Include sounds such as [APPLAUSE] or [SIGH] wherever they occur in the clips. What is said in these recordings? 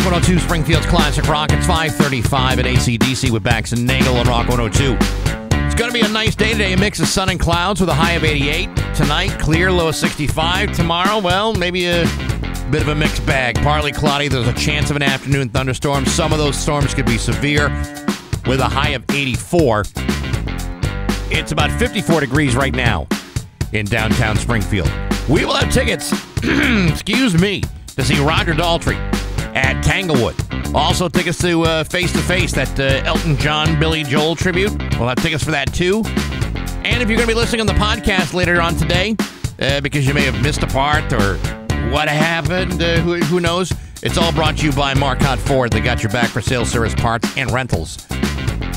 Rock 102 Springfield's Classic Rock. It's 535 at AC/DC with Bax and Nagle on Rock 102. It's going to be a nice day today. A mix of sun and clouds with a high of 88. Tonight, clear, low of 65. Tomorrow, well, maybe a bit of a mixed bag. Partly cloudy. There's a chance of an afternoon thunderstorm. Some of those storms could be severe with a high of 84. It's about 54 degrees right now in downtown Springfield. We will have tickets, [CLEARS THROAT] excuse me, to see Roger Daltrey at Tanglewood. Also, tickets to Face to Face, that uh, Elton John Billy Joel tribute. We'll have tickets for that too. And if you're going to be listening on the podcast later on today, uh, because you may have missed a part or what happened, uh, who, who knows? It's all brought to you by Marcotte Ford. They got your back for sales, service, parts, and rentals.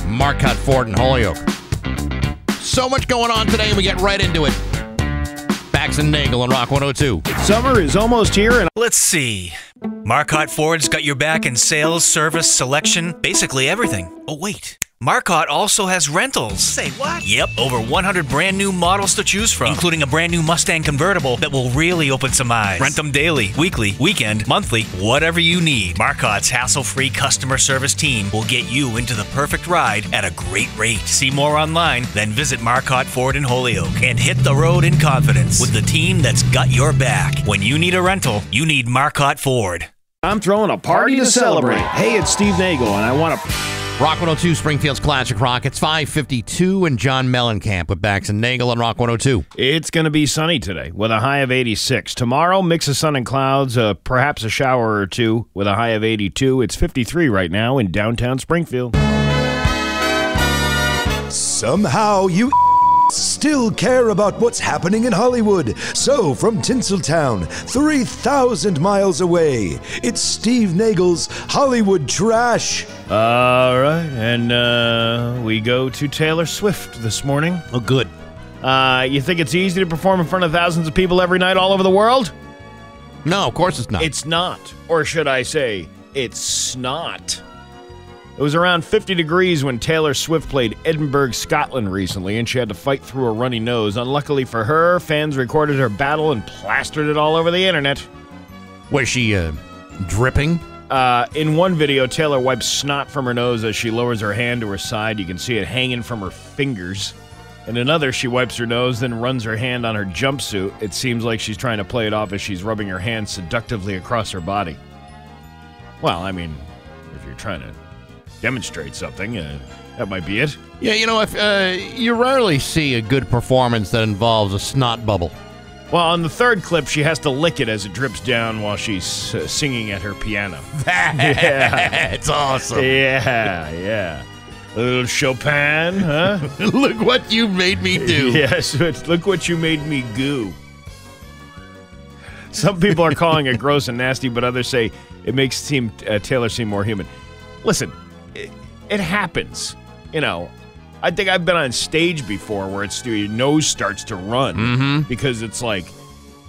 Marcotte Ford in Holyoke. So much going on today, and we get right into it. Bax and Nagle on Rock 102. Summer is almost here, and Let's see. Marcotte Ford's got your back in sales, service, selection, basically everything. Oh, wait. Marcotte also has rentals. Say what? Yep, over 100 brand new models to choose from, including a brand new Mustang convertible that will really open some eyes. Rent them daily, weekly, weekend, monthly, whatever you need. Marcotte's hassle-free customer service team will get you into the perfect ride at a great rate. See more online, then visit Marcotte Ford in Holyoke and hit the road in confidence with the team that's got your back. When you need a rental, you need Marcotte Ford. I'm throwing a party to celebrate. Hey, it's Steve Nagle, and I want to. Rock 102 Springfield's Classic Rock. It's 552 and John Mellencamp with Bax and Nagle on Rock 102. It's going to be sunny today with a high of 86. Tomorrow, mix of sun and clouds, uh, perhaps a shower or two with a high of 82. It's 53 right now in downtown Springfield. Somehow you still care about what's happening in Hollywood. So, from Tinseltown, 3,000 miles away, it's Steve Nagle's Hollywood Trash. All right, and uh, we go to Taylor Swift this morning. Oh, good. Uh, you think it's easy to perform in front of thousands of people every night all over the world? No, of course it's not. It's not. Or should I say, it's not. It was around 50 degrees when Taylor Swift played Edinburgh, Scotland recently, and she had to fight through a runny nose. Unluckily for her, fans recorded her battle and plastered it all over the internet. Was she uh, dripping? Uh, in one video, Taylor wipes snot from her nose as she lowers her hand to her side. You can see it hanging from her fingers. In another, she wipes her nose, then runs her hand on her jumpsuit. It seems like she's trying to play it off as she's rubbing her hand seductively across her body. Well, I mean, if you're trying to demonstrate something, uh, that might be it. Yeah, you know, if uh, you rarely see a good performance that involves a snot bubble. Well, on the third clip, she has to lick it as it drips down while she's uh, singing at her piano. [LAUGHS] That's awesome. Yeah, yeah. A little Chopin, huh? [LAUGHS] Look what you made me do. [LAUGHS] yes, look what you made me goo. Some people are calling it gross and nasty, but others say it makes seem uh, Taylor seem more human. Listen, it, it happens. You know, I think I've been on stage before where it's your nose starts to run Mm-hmm. because it's like,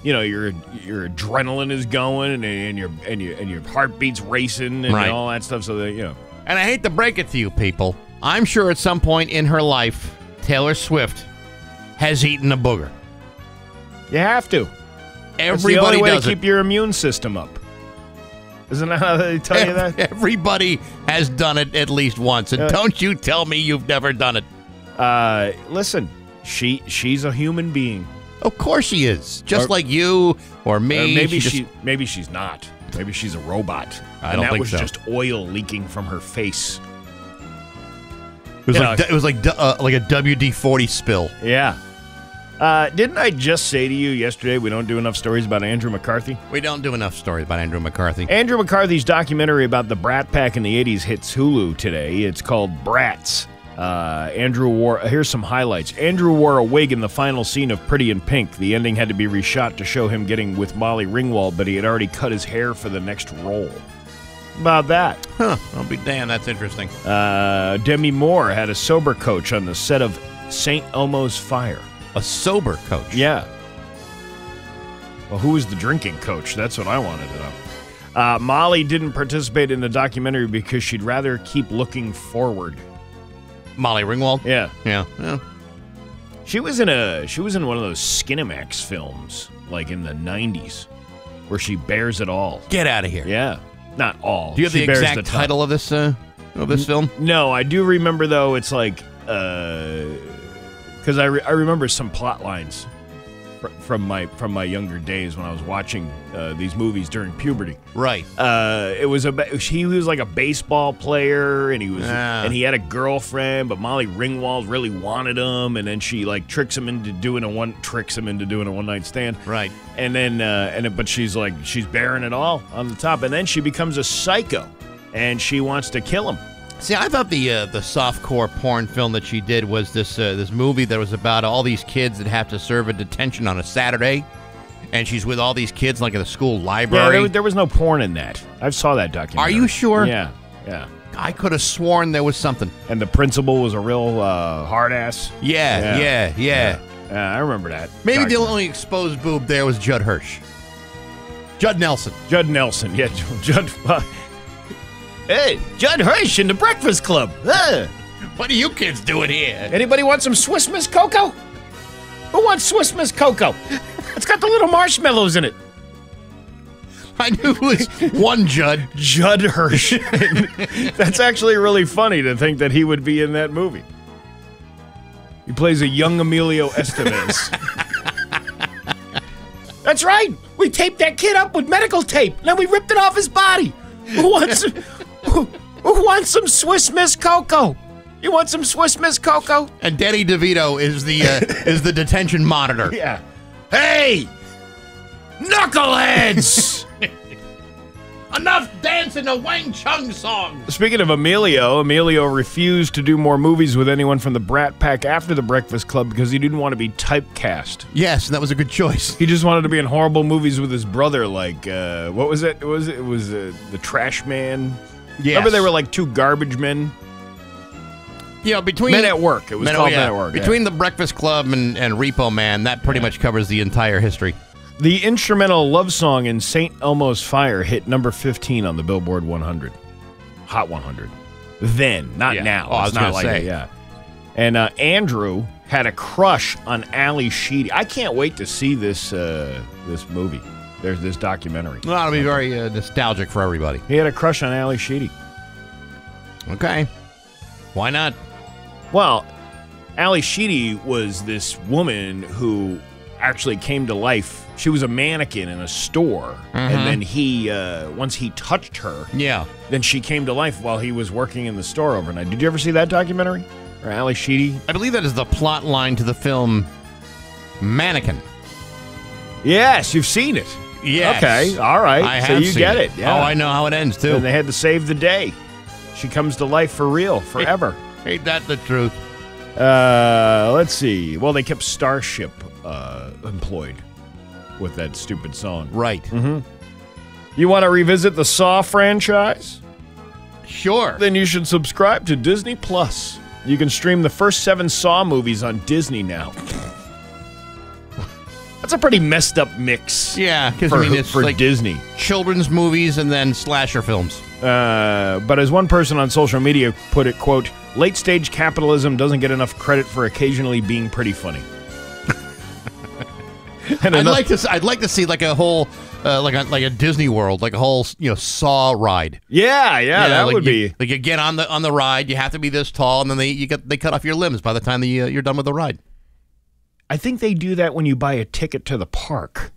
you know, your your adrenaline is going and, and your and your and your heartbeat's racing and Right. all that stuff. So that you know, And I hate to break it to you people. I'm sure at some point in her life, Taylor Swift has eaten a booger. you have to. That's the Everybody only way does to it. keep your immune system up. Isn't that how they tell you that? Everybody has done it at least once, and Uh, don't you tell me you've never done it. Uh, listen, she she's a human being. Of course she is, just Or- like you or me. Or maybe she she, just- maybe she's not. Maybe she's a robot. I and don't that think was so. just oil leaking from her face. it was you like know, it was like uh, like a WD forty spill. Yeah. Uh, didn't I just say to you yesterday we don't do enough stories about Andrew McCarthy? We don't do enough stories about Andrew McCarthy. Andrew McCarthy's documentary about the Brat Pack in the 80s hits Hulu today. It's called Brats. Uh, Andrew wore, here's some highlights. Andrew wore a wig in the final scene of Pretty in Pink. The ending had to be reshot to show him getting with Molly Ringwald, but he had already cut his hair for the next role. About that. Huh? I'll be damned. That's interesting. Uh, Demi Moore had a sober coach on the set of St. Elmo's Fire. A sober coach. Yeah. Well, who was the drinking coach? That's what I wanted to know. Uh, Molly didn't participate in the documentary because she'd rather keep looking forward. Molly Ringwald. Yeah, Yeah. yeah. she was in a she was in one of those Skinamax films, like in the '90s, where she bears it all. Get out of here. Yeah, Not all. Do you have She the exact the title of this uh, of this film? No, I do remember though. It's like because I, re- I remember some plot lines fr- from my from my younger days when I was watching uh, these movies during puberty. Right. Uh, it was a ba- he was like a baseball player and he was Ah. and he had a girlfriend, but Molly Ringwald really wanted him, and then she like tricks him into doing a one tricks him into doing a one night stand. Right. And then, uh, and it- but she's like, she's bearing it all on the top, and then she becomes a psycho, and she wants to kill him. See, I thought the uh, the softcore porn film that she did was this uh, this movie that was about all these kids that have to serve a detention on a Saturday, and she's with all these kids like at the school Yeah, library. there, there was no porn in that. I saw that documentary. Are you sure? Yeah, yeah. I could have sworn there was something. And the principal was a real uh, hard ass. Yeah, yeah, yeah. Yeah, I remember that. Maybe the only exposed boob there was Judd Hirsch. Judd Nelson. Judd Nelson. Yeah, [LAUGHS] Judd. Hey, Judd Hirsch in the Breakfast Club. Uh, What are you kids doing here? anybody want some Swiss Miss Cocoa? Who wants Swiss Miss Cocoa? It's got the little marshmallows in it. I knew it was one Judd. Judd Hirsch. [LAUGHS] That's actually really funny to think that he would be in that movie. He plays a young Emilio Estevez. That's right. We taped that kid up with medical tape. Then we ripped it off his body. Who wants who, who wants some Swiss Miss Cocoa? You want some Swiss Miss Cocoa? And Danny DeVito is the uh, [LAUGHS] is the detention monitor. Yeah. Hey! Knuckleheads! [LAUGHS] Enough dancing to Wang Chung songs. Speaking of Emilio, Emilio refused to do more movies with anyone from the Brat Pack after the Breakfast Club because he didn't want to be typecast. Yes, that was a good choice. He just wanted to be in horrible movies with his brother, like uh, what was it? It was it was uh, the Trash Man. Yes. Remember they were like two garbage men. you know between Men at Work. It was Men- called yeah. Men at Work. yeah. Between the Breakfast Club and, and Repo Man, that pretty much covers the entire history. the instrumental love song in Saint Elmo's Fire hit number 15 on the Billboard 100, Hot 100. Then, not Yeah. now. Oh, I It's was not gonna like say. yeah. And uh, Andrew had a crush on Ally Sheedy. I can't wait to see this uh, this movie. There's this documentary. Well, that'll be very uh, nostalgic for everybody. He had a crush on Ally Sheedy. Okay. Why not? Well, Ally Sheedy was this woman who actually came to life. She was a mannequin in a store, and then he, uh, once he touched her, Yeah. then she came to life while he was working in the store overnight. Did you ever see that documentary? Or Ally Sheedy? I believe that is the plot line to the film Mannequin. Yes, you've seen it. Yes. Okay, all right. I so you get it. Yeah. Oh, I know how it ends too. And they had to save the day. She comes to life for real, forever. Ain't that the truth? Uh, let's see. Well, they kept Starship uh, employed with that stupid song. Right. Mm-hmm. You want to revisit the Saw franchise? Sure. Then you should subscribe to Disney Plus. You can stream the first seven Saw movies on Disney now. That's a pretty messed up mix. Yeah, because for, I mean it's for like Disney. children's movies and then slasher films. Uh, but as one person on social media put it, quote, late stage capitalism doesn't get enough credit for occasionally being pretty funny. [LAUGHS] and I'd another- like to. I'd like to see like a whole, uh, like a like a Disney World, like a whole you know Saw ride. yeah, yeah, that like would you, be. like you get on the on the ride. You have to be this tall, and then they you get they cut off your limbs by the time the, uh, you're done with the ride. I think they do that when you buy a ticket to the park.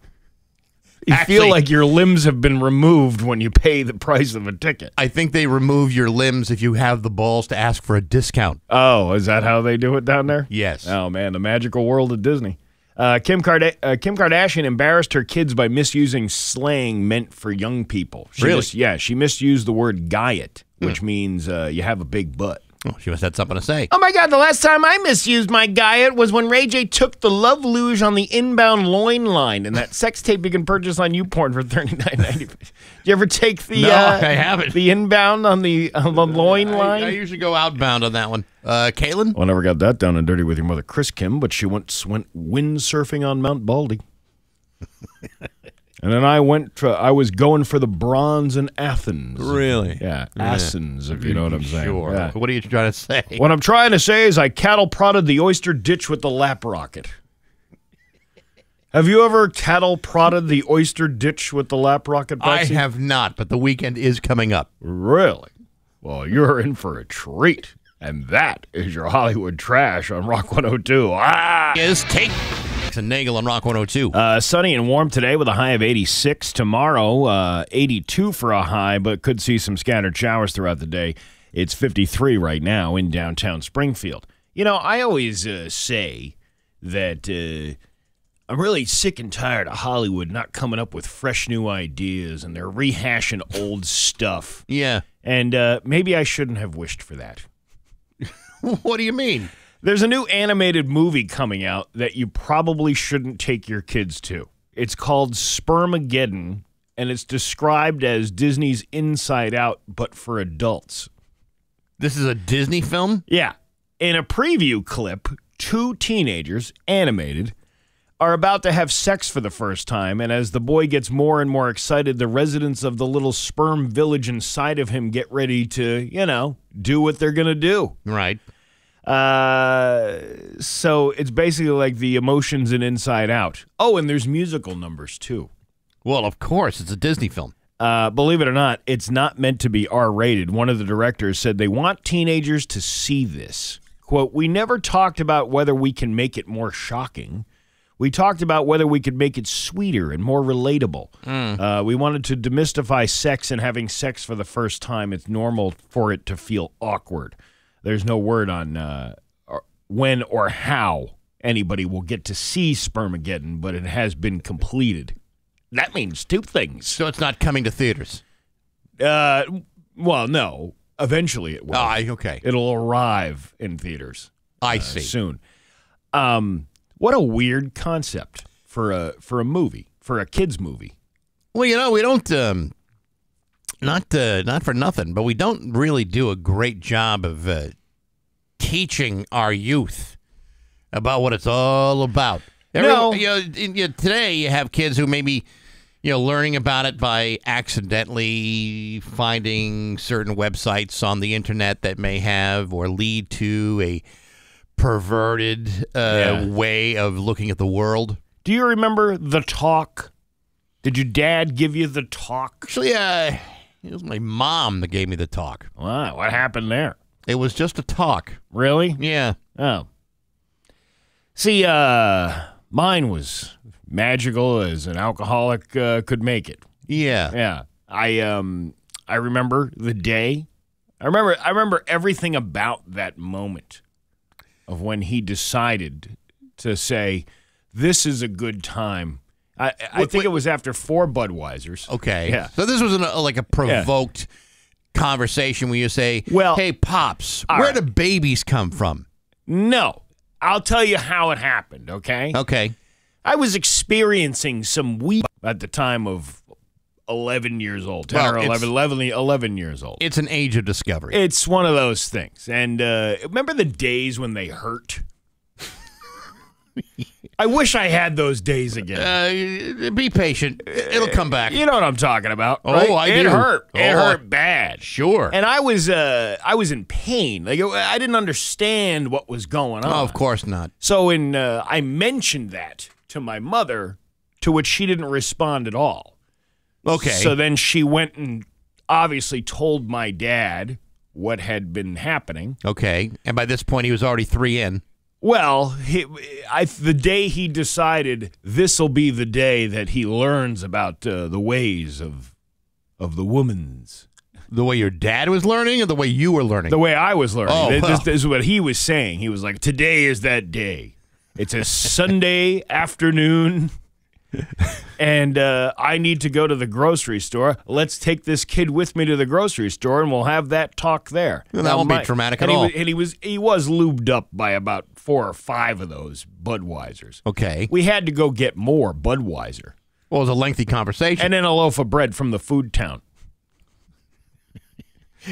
You Actually- feel like your limbs have been removed when you pay the price of a ticket. I think they remove your limbs if you have the balls to ask for a discount. Oh, is that how they do it down there? Yes. Oh man, the magical world of Disney. Uh, Kim, Karda- uh, Kim Kardashian embarrassed her kids by misusing slang meant for young people. She Really? Hmm. mis- yeah, she misused the word "gyat," which means uh, you have a big butt. Oh, she must have had something to say. Oh my God! The last time I misused my gyat was when Ray J took the love luge on the inbound loin line, and that sex tape you can purchase on YouPorn for thirty nine ninety. [LAUGHS] Did you ever take the? No, uh, I haven't. The inbound on the on the loin line. I, I usually go outbound on that one. Uh, Caitlyn? Well, I never got that down and dirty with your mother, Kris Kim, but she once went windsurfing on Mount Baldy. [LAUGHS] and then I went, to, I was going for the bronze in Athens. Really? Yeah, Athens, if you know what I'm saying. Sure. Yeah. What are you trying to say? What I'm trying to say is I cattle prodded the oyster ditch with the lap rocket. Have you ever cattle prodded the oyster ditch with the lap rocket? I have not, but the weekend is coming up. Really? Well, you're in for a treat. And that is your Hollywood trash on Rock 102. Ah! Is take and Nagle on Rock 102. Uh, sunny and warm today with a high of 86. Tomorrow, uh, 82 for a high, but could see some scattered showers throughout the day. It's 53 right now in downtown Springfield. You know, I always uh, say that uh, I'm really sick and tired of Hollywood not coming up with fresh new ideas and they're rehashing old [LAUGHS] stuff. yeah. And uh, maybe I shouldn't have wished for that. [LAUGHS] what do you mean? There's a new animated movie coming out that you probably shouldn't take your kids to. It's called Spermageddon, and it's described as Disney's Inside Out, but for adults. This is a Disney film? Yeah. In a preview clip, two teenagers, animated, are about to have sex for the first time, and as the boy gets more and more excited, the residents of the little sperm village inside of him get ready to, you know, do what they're going to do. Right. Uh, so it's basically like the emotions in Inside Out. Oh, and there's musical numbers too. Well, of course, it's a Disney film. Uh, believe it or not, it's not meant to be R rated. One of the directors said they want teenagers to see this. Quote, we never talked about whether we can make it more shocking. We talked about whether we could make it sweeter and more relatable. Uh, we wanted to demystify sex and having sex for the first time. It's normal for it to feel awkward. There's no word on uh, when or how anybody will get to see Spermageddon, but it has been completed. That means two things. So it's not coming to theaters. Uh, well, no. Eventually, it will. I- okay. It'll arrive in theaters I uh, see. soon. Um, what a weird concept for a for a movie for a kids movie. Well, you know, we don't um, not uh, not for nothing, but we don't really do a great job of uh, teaching our youth about what it's all about. No. you know, you know, today you have kids who maybe you know learning about it by accidentally finding certain websites on the internet that may have or lead to a perverted uh, Yeah. way of looking at the world. Do you remember the talk? Did your dad give you the talk? Actually, uh, it was my mom that gave me the talk. Wow, what happened there? It was just a talk. Really? Yeah. Oh. See, uh, mine was magical as an alcoholic uh, could make it. Yeah. Yeah. I um I remember the day. I remember I remember everything about that moment of when he decided to say this is a good time. I I Wait, think wait. it was after four Budweisers. Okay. Yeah. So this was an, a, like a provoked conversation where you say, Well- hey, pops, where right. do babies come from?" No. I'll tell you how it happened, okay? Okay. I was experiencing some weed at the time of 11 years old, 10 Well, or 11, 11, 11 years old. It's an age of discovery. It's one of those things. And uh, remember the days when they hurt? I wish I had those days again. uh, be patient. It'll come back. you know what I'm talking about? Oh, right? I it do. hurt. It Oh, I- hurt bad. Sure. And I was uh, I was in pain. Like I didn't understand what was going on. oh, of course not. So in uh, I mentioned that to my mother, to which she didn't respond at all. Okay. So then she went and obviously told my dad what had been happening. okay. And by this point, he was already three in. Well, he, I, the day he decided this will be the day that he learns about uh, the ways of of the woman's. The way your dad was learning, or the way you were learning. The way I was learning. Oh, this, well. this is what he was saying. He was like, "Today is that day. It's a Sunday afternoon." And uh, I need to go to the grocery store. Let's take this kid with me to the grocery store, and we'll have that talk there. Well, that won't be traumatic and at he all. Was, and he was he was lubed up by about four or five of those Budweisers. okay. We had to go get more Budweiser, Well, it was a lengthy conversation. and then a loaf of bread from the food town.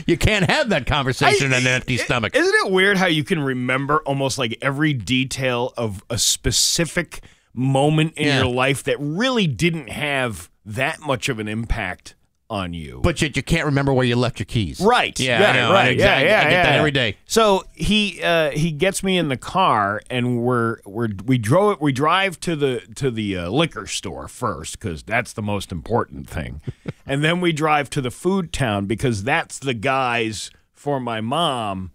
you can't have that conversation in an empty stomach. Isn't it weird how you can remember almost like every detail of a specific moment in Yeah. your life that really didn't have that much of an impact on you. But yet you can't remember where you left your keys. Right. Yeah, Yeah, know. right. Exactly. Yeah, yeah, I get yeah, that every day. So he uh, he gets me in the car, and we're we're we drove we drive to the to the uh, liquor store first because that's the most important thing, [LAUGHS] and then we drive to the food town because that's the guys for my mom.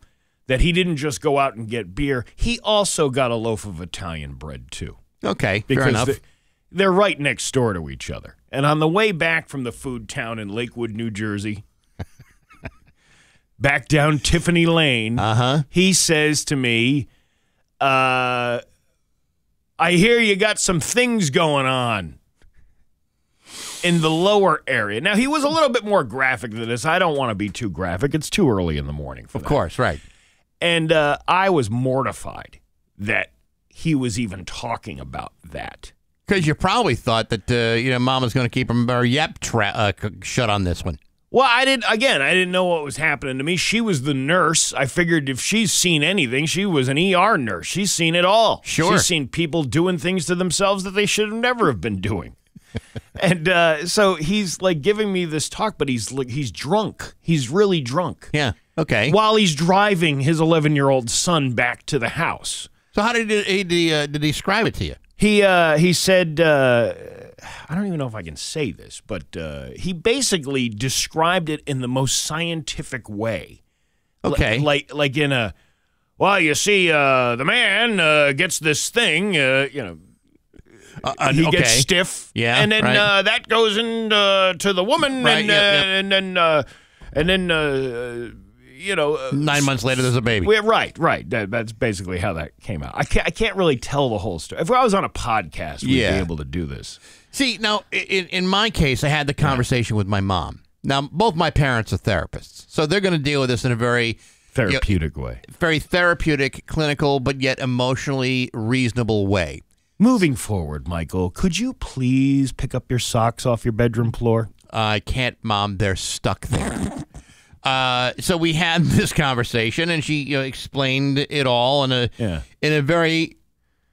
That he didn't just go out and get beer; he also got a loaf of Italian bread too Okay. because fair enough. they- they're right next door to each other. And on the way back from the food town in Lakewood, New Jersey, [LAUGHS] back down Tiffany Lane, uh-huh. he says to me, uh, I hear you got some things going on in the lower area. Now, he was a little bit more graphic than this. I don't want to be too graphic. It's too early in the morning for Of that. course, right. And uh, I was mortified that he was even talking about that. Because you probably thought that uh, you know mom Mama's going to keep him or yep tra- uh, shut on this one. Well, I didn't. Again, I didn't know what was happening to me. She was the nurse. I figured if she's seen anything, she was an ER nurse. She's seen it all. Sure. she's seen people doing things to themselves that they should have never have been doing. [LAUGHS] and uh, so he's like giving me this talk, but he's like he's drunk. He's really drunk Yeah. Okay. while he's driving his 11 year old son back to the house. So how did he, he, did he, uh, did he describe it to you? He uh, he said, uh, I don't even know if I can say this, but uh, he basically described it in the most scientific way. Okay. like like in a, well, you see, uh, the man uh, gets this thing, uh, you know, Uh, he okay. gets stiff, Yeah, and then right. uh, that goes into to the woman, Right, and, yep, uh, yep. and then uh, and then uh, you know, uh, Nine months later, there's a baby. we- right, right. That, that's basically how that came out. I can't, I can't really tell the whole story. If I was on a podcast, we'd Yeah. be able to do this. See, now in, in my case, I had the conversation with my mom. Now, both my parents are therapists, so they're going to deal with this in a very Therapeutic way. very therapeutic, clinical, but yet emotionally reasonable way. Moving forward, Michael, could you please pick up your socks off your bedroom floor? I can't, mom. They're stuck there. [LAUGHS] uh, so we had [LAUGHS] this conversation, and she you know, explained it all in a Yeah. in a very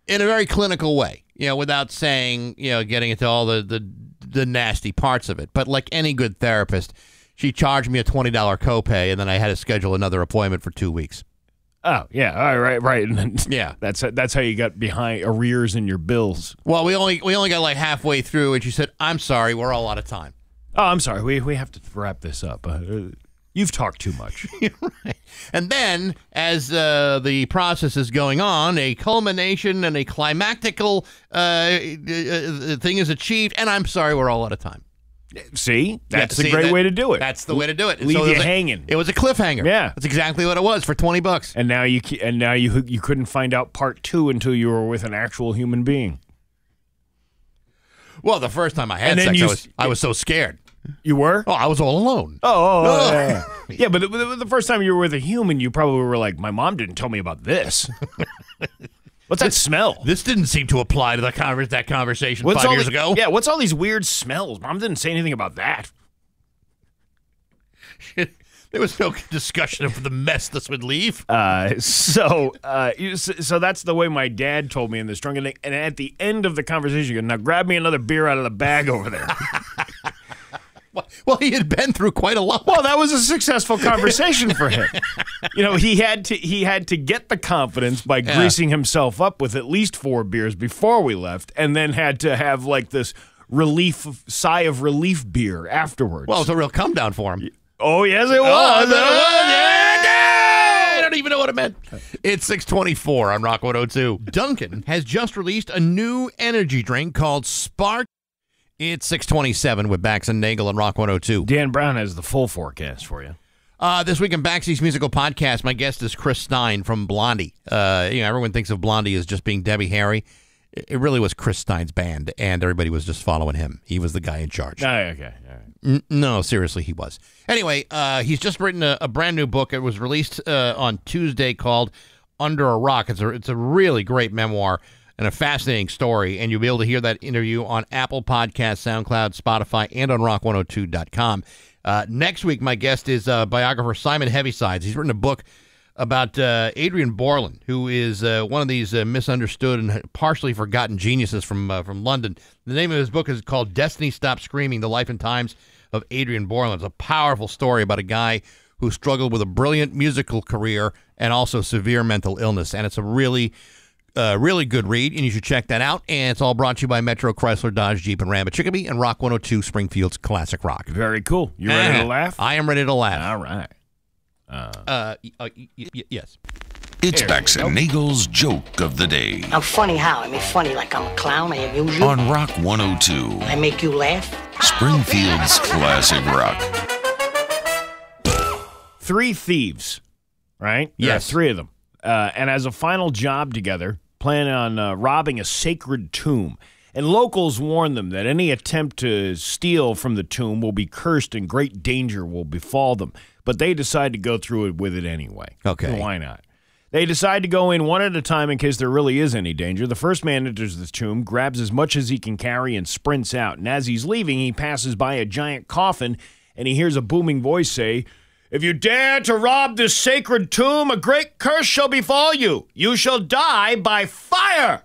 in a very clinical way. You know, without saying you know getting into all the the the nasty parts of it. But like any good therapist, she charged me a twenty dollar copay, and then I had to schedule another appointment for two weeks. Oh, yeah. All right, right, right. [LAUGHS] And then, Yeah. that's that's how you got behind arrears in your bills. Well, we only we only got like halfway through, and she said, "I'm sorry, we're all out of time." Oh, I'm sorry. We we have to wrap this up. Uh, you've talked too much. [LAUGHS] And then, as uh, the process is going on, a culmination and a climactical uh, uh, thing is achieved. And I'm sorry, we're all out of time. See, that's Yeah, a great that- way to do it. That's the way to do it. And Leave it you was a- hanging. It was a cliffhanger. Yeah. that's exactly what it was for twenty bucks. and now you and now you you couldn't find out part two until you were with an actual human being. Well, the first time I had And sex, you I was I was so scared. You were? Oh, I was all alone. Oh, oh, oh, yeah, yeah. [LAUGHS] yeah, but the, the, first time you were with a human, you probably were like, "My mom didn't tell me about this." [LAUGHS] What's that smell? This didn't seem to apply to the conver- that conversation What's five all years the- ago. Yeah, what's all these weird smells? Mom didn't say anything about that. [LAUGHS] there was no discussion of the mess this would leave. Uh, so, uh, so that's the way my dad told me in this drunken. And at the end of the conversation, you go, now grab me another beer out of the bag over there. Well, he had been through quite a lot. well, that was a successful conversation for him. [LAUGHS] You know, he had to he had to get the confidence by greasing himself up with at least four beers before we left, and then had to have like this relief sigh of relief beer afterwards. Well, it was a real come down for him. oh yes, it Oh, was. I don't even know what it meant. It's 624 on Rock 102. Dunkin' has just released a new energy drink called Spark. It's 627 with Bax and Nagle on Rock 102. Dan Brown has the full forecast for you. Uh, this week in Baxi's musical podcast, my guest is Chris Stein from Blondie. Uh, you know, everyone thinks of Blondie as just being Debbie Harry. It it really was Chris Stein's band, and everybody was just following him. He was the guy in charge. Oh, okay. All right. N- no, seriously, he was. Anyway, uh, he's just written a, a brand new book. It was released uh, on Tuesday called Under a Rock. It's a, it's a really great memoir and a fascinating story. And you'll be able to hear that interview on Apple Podcasts, SoundCloud, Spotify, and on rock102.com. Uh, next week, my guest is uh, biographer Simon Heavisides. He's written a book about uh, Adrian Borland, who is uh, one of these uh, misunderstood and partially forgotten geniuses from uh, from London. The name of his book is called "Destiny Stop Screaming: The Life and Times of Adrian Borland." It's a powerful story about a guy who struggled with a brilliant musical career and also severe mental illness, and it's a really uh, really good read, and you should check that out. And it's all brought to you by Metro Chrysler Dodge Jeep and Ram at Chicopee and Rock 102 Springfield's Classic Rock. Very cool. You ready to Uh, laugh? I am ready to laugh. All right. Uh, y- uh, y- y- yes. It's There Bax and Nagle's joke of the day I'm funny how? I mean, funny like I'm a clown. I amuse you. on Rock 102, I make you laugh. Springfield's [LAUGHS] classic rock. Three thieves, right? There are Yes. three of them. Uh, and as a final job together, plan on uh, robbing a sacred tomb. And locals warn them that any attempt to steal from the tomb will be cursed and great danger will befall them. But they decide to go through it with it anyway. Okay. Why not? They decide to go in one at a time in case there really is any danger. The first man enters the tomb, grabs as much as he can carry, and sprints out. And as he's leaving, he passes by a giant coffin and he hears a booming voice say, If you dare to rob this sacred tomb, a great curse shall befall you. You shall die by fire.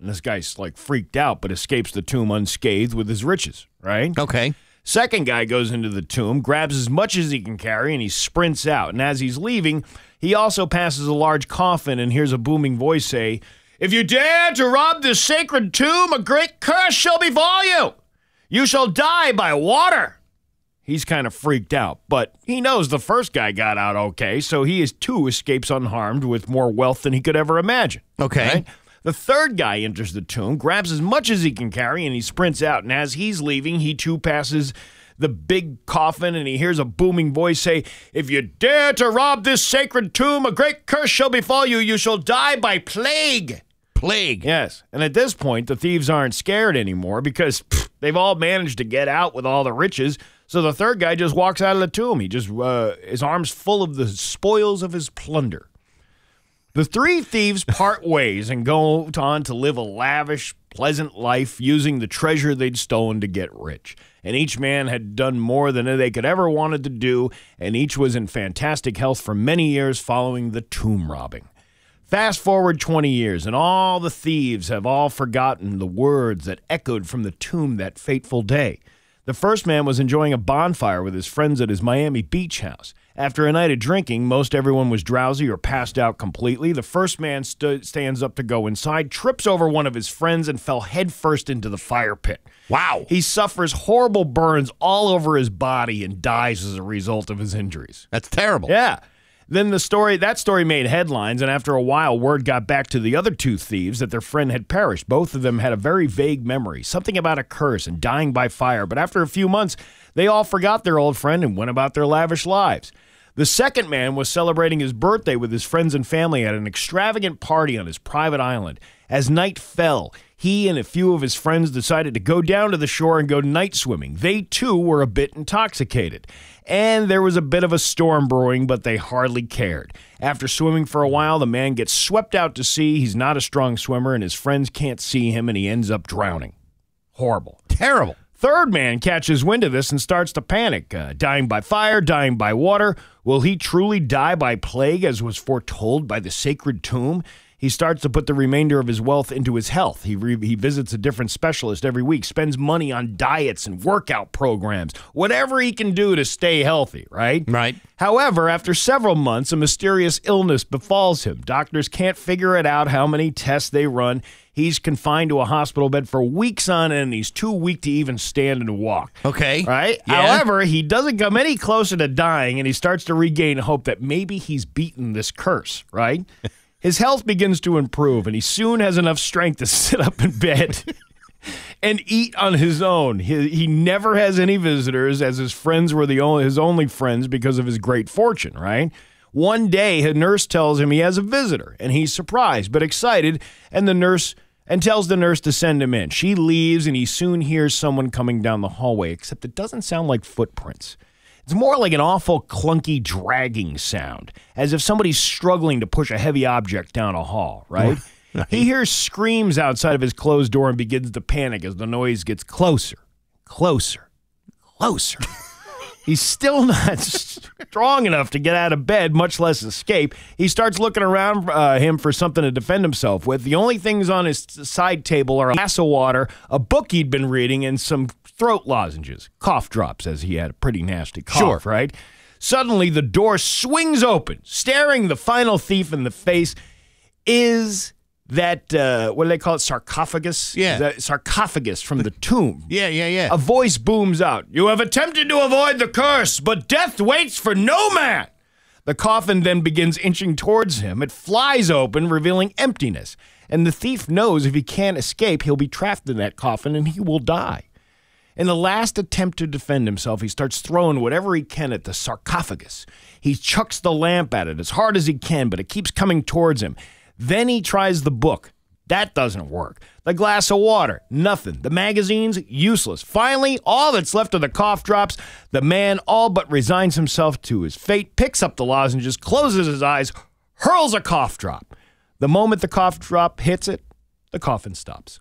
And this guy's like freaked out, but escapes the tomb unscathed with his riches, right? Okay. Second guy goes into the tomb, grabs as much as he can carry, and he sprints out. And as he's leaving, he also passes a large coffin and hears a booming voice say, If you dare to rob this sacred tomb, a great curse shall befall you. You shall die by water. He's kind of freaked out, but he knows the first guy got out okay, so he is too escapes unharmed with more wealth than he could ever imagine. Okay. Right? The third guy enters the tomb, grabs as much as he can carry, and he sprints out. And as he's leaving, he too passes the big coffin and he hears a booming voice say, If you dare to rob this sacred tomb, a great curse shall befall you. You shall die by plague. Plague. Yes. And at this point, the thieves aren't scared anymore because pfft, they've all managed to get out with all the riches. So the third guy just walks out of the tomb. He just, uh, his arms full of the spoils of his plunder. The three thieves part [LAUGHS] ways and go on to live a lavish, pleasant life using the treasure they'd stolen to get rich. And each man had done more than they could ever wanted to do, and each was in fantastic health for many years following the tomb robbing. Fast forward 20 years, and all the thieves have all forgotten the words that echoed from the tomb that fateful day. The first man was enjoying a bonfire with his friends at his Miami beach house. After a night of drinking, most everyone was drowsy or passed out completely. The first man stu- stands up to go inside, trips over one of his friends, and fell headfirst into the fire pit. Wow. He suffers horrible burns all over his body and dies as a result of his injuries. That's terrible. Yeah. Then the story that story made headlines, and after a while, word got back to the other two thieves that their friend had perished. Both of them had a very vague memory, something about a curse and dying by fire. But after a few months, they all forgot their old friend and went about their lavish lives. The second man was celebrating his birthday with his friends and family at an extravagant party on his private island. As night fell, he and a few of his friends decided to go down to the shore and go night swimming. They too were a bit intoxicated. And there was a bit of a storm brewing, but they hardly cared. After swimming for a while, the man gets swept out to sea. He's not a strong swimmer, and his friends can't see him, and he ends up drowning. Horrible. Terrible. Third man catches wind of this and starts to panic. Uh, dying by fire, dying by water. Will he truly die by plague as was foretold by the sacred tomb? He starts to put the remainder of his wealth into his health. He, re- he visits a different specialist every week, spends money on diets and workout programs, whatever he can do to stay healthy, right? Right. However, after several months, a mysterious illness befalls him. Doctors can't figure it out how many tests they run. He's confined to a hospital bed for weeks on end. He's too weak to even stand and walk. Okay. Right? Yeah. However, he doesn't come any closer to dying and he starts to regain hope that maybe he's beaten this curse, right? [LAUGHS] His health begins to improve and he soon has enough strength to [LAUGHS] sit up in bed and eat on his own. He, he never has any visitors as his friends were the only his only friends because of his great fortune, right? One day his nurse tells him he has a visitor and he's surprised but excited and the nurse and tells the nurse to send him in. She leaves and he soon hears someone coming down the hallway except it doesn't sound like footprints. It's more like an awful clunky dragging sound, as if somebody's struggling to push a heavy object down a hall, right? He hears screams outside of his closed door and begins to panic as the noise gets closer, closer, closer. He's still [LAUGHS] not strong enough to get out of bed, much less escape. He starts looking around uh, him for something to defend himself with. The only things on his side table are a glass of water, a book he'd been reading, and some throat lozenges, cough drops, as he had a pretty nasty cough, Sure. right? Suddenly, the door swings open, staring the final thief in the face. Is that, uh, what do they call it, sarcophagus? Yeah. That sarcophagus from the tomb. [LAUGHS] Yeah, yeah, yeah. A voice booms out. You have attempted to avoid the curse, but death waits for no man. The coffin then begins inching towards him. It flies open, revealing emptiness. And the thief knows if he can't escape, he'll be trapped in that coffin and he will die. In the last attempt to defend himself, he starts throwing whatever he can at the sarcophagus. He chucks the lamp at it as hard as he can, but it keeps coming towards him. Then he tries the book. That doesn't work. The glass of water, nothing. The magazines, useless. Finally, all that's left of the cough drops. The man all but resigns himself to his fate, picks up the lozenges, closes his eyes, hurls a cough drop. The moment the cough drop hits it, the coffin stops.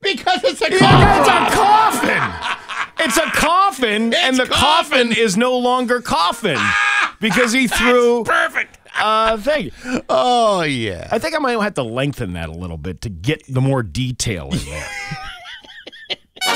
because it's a coffin. It's a coffin. [LAUGHS] It's a coffin, and the coffin. coffin. is no longer coffin ah! because he threw perfect. Uh, a thing. Oh yeah. I think I might have to lengthen that a little bit to get the more detail in there. [LAUGHS]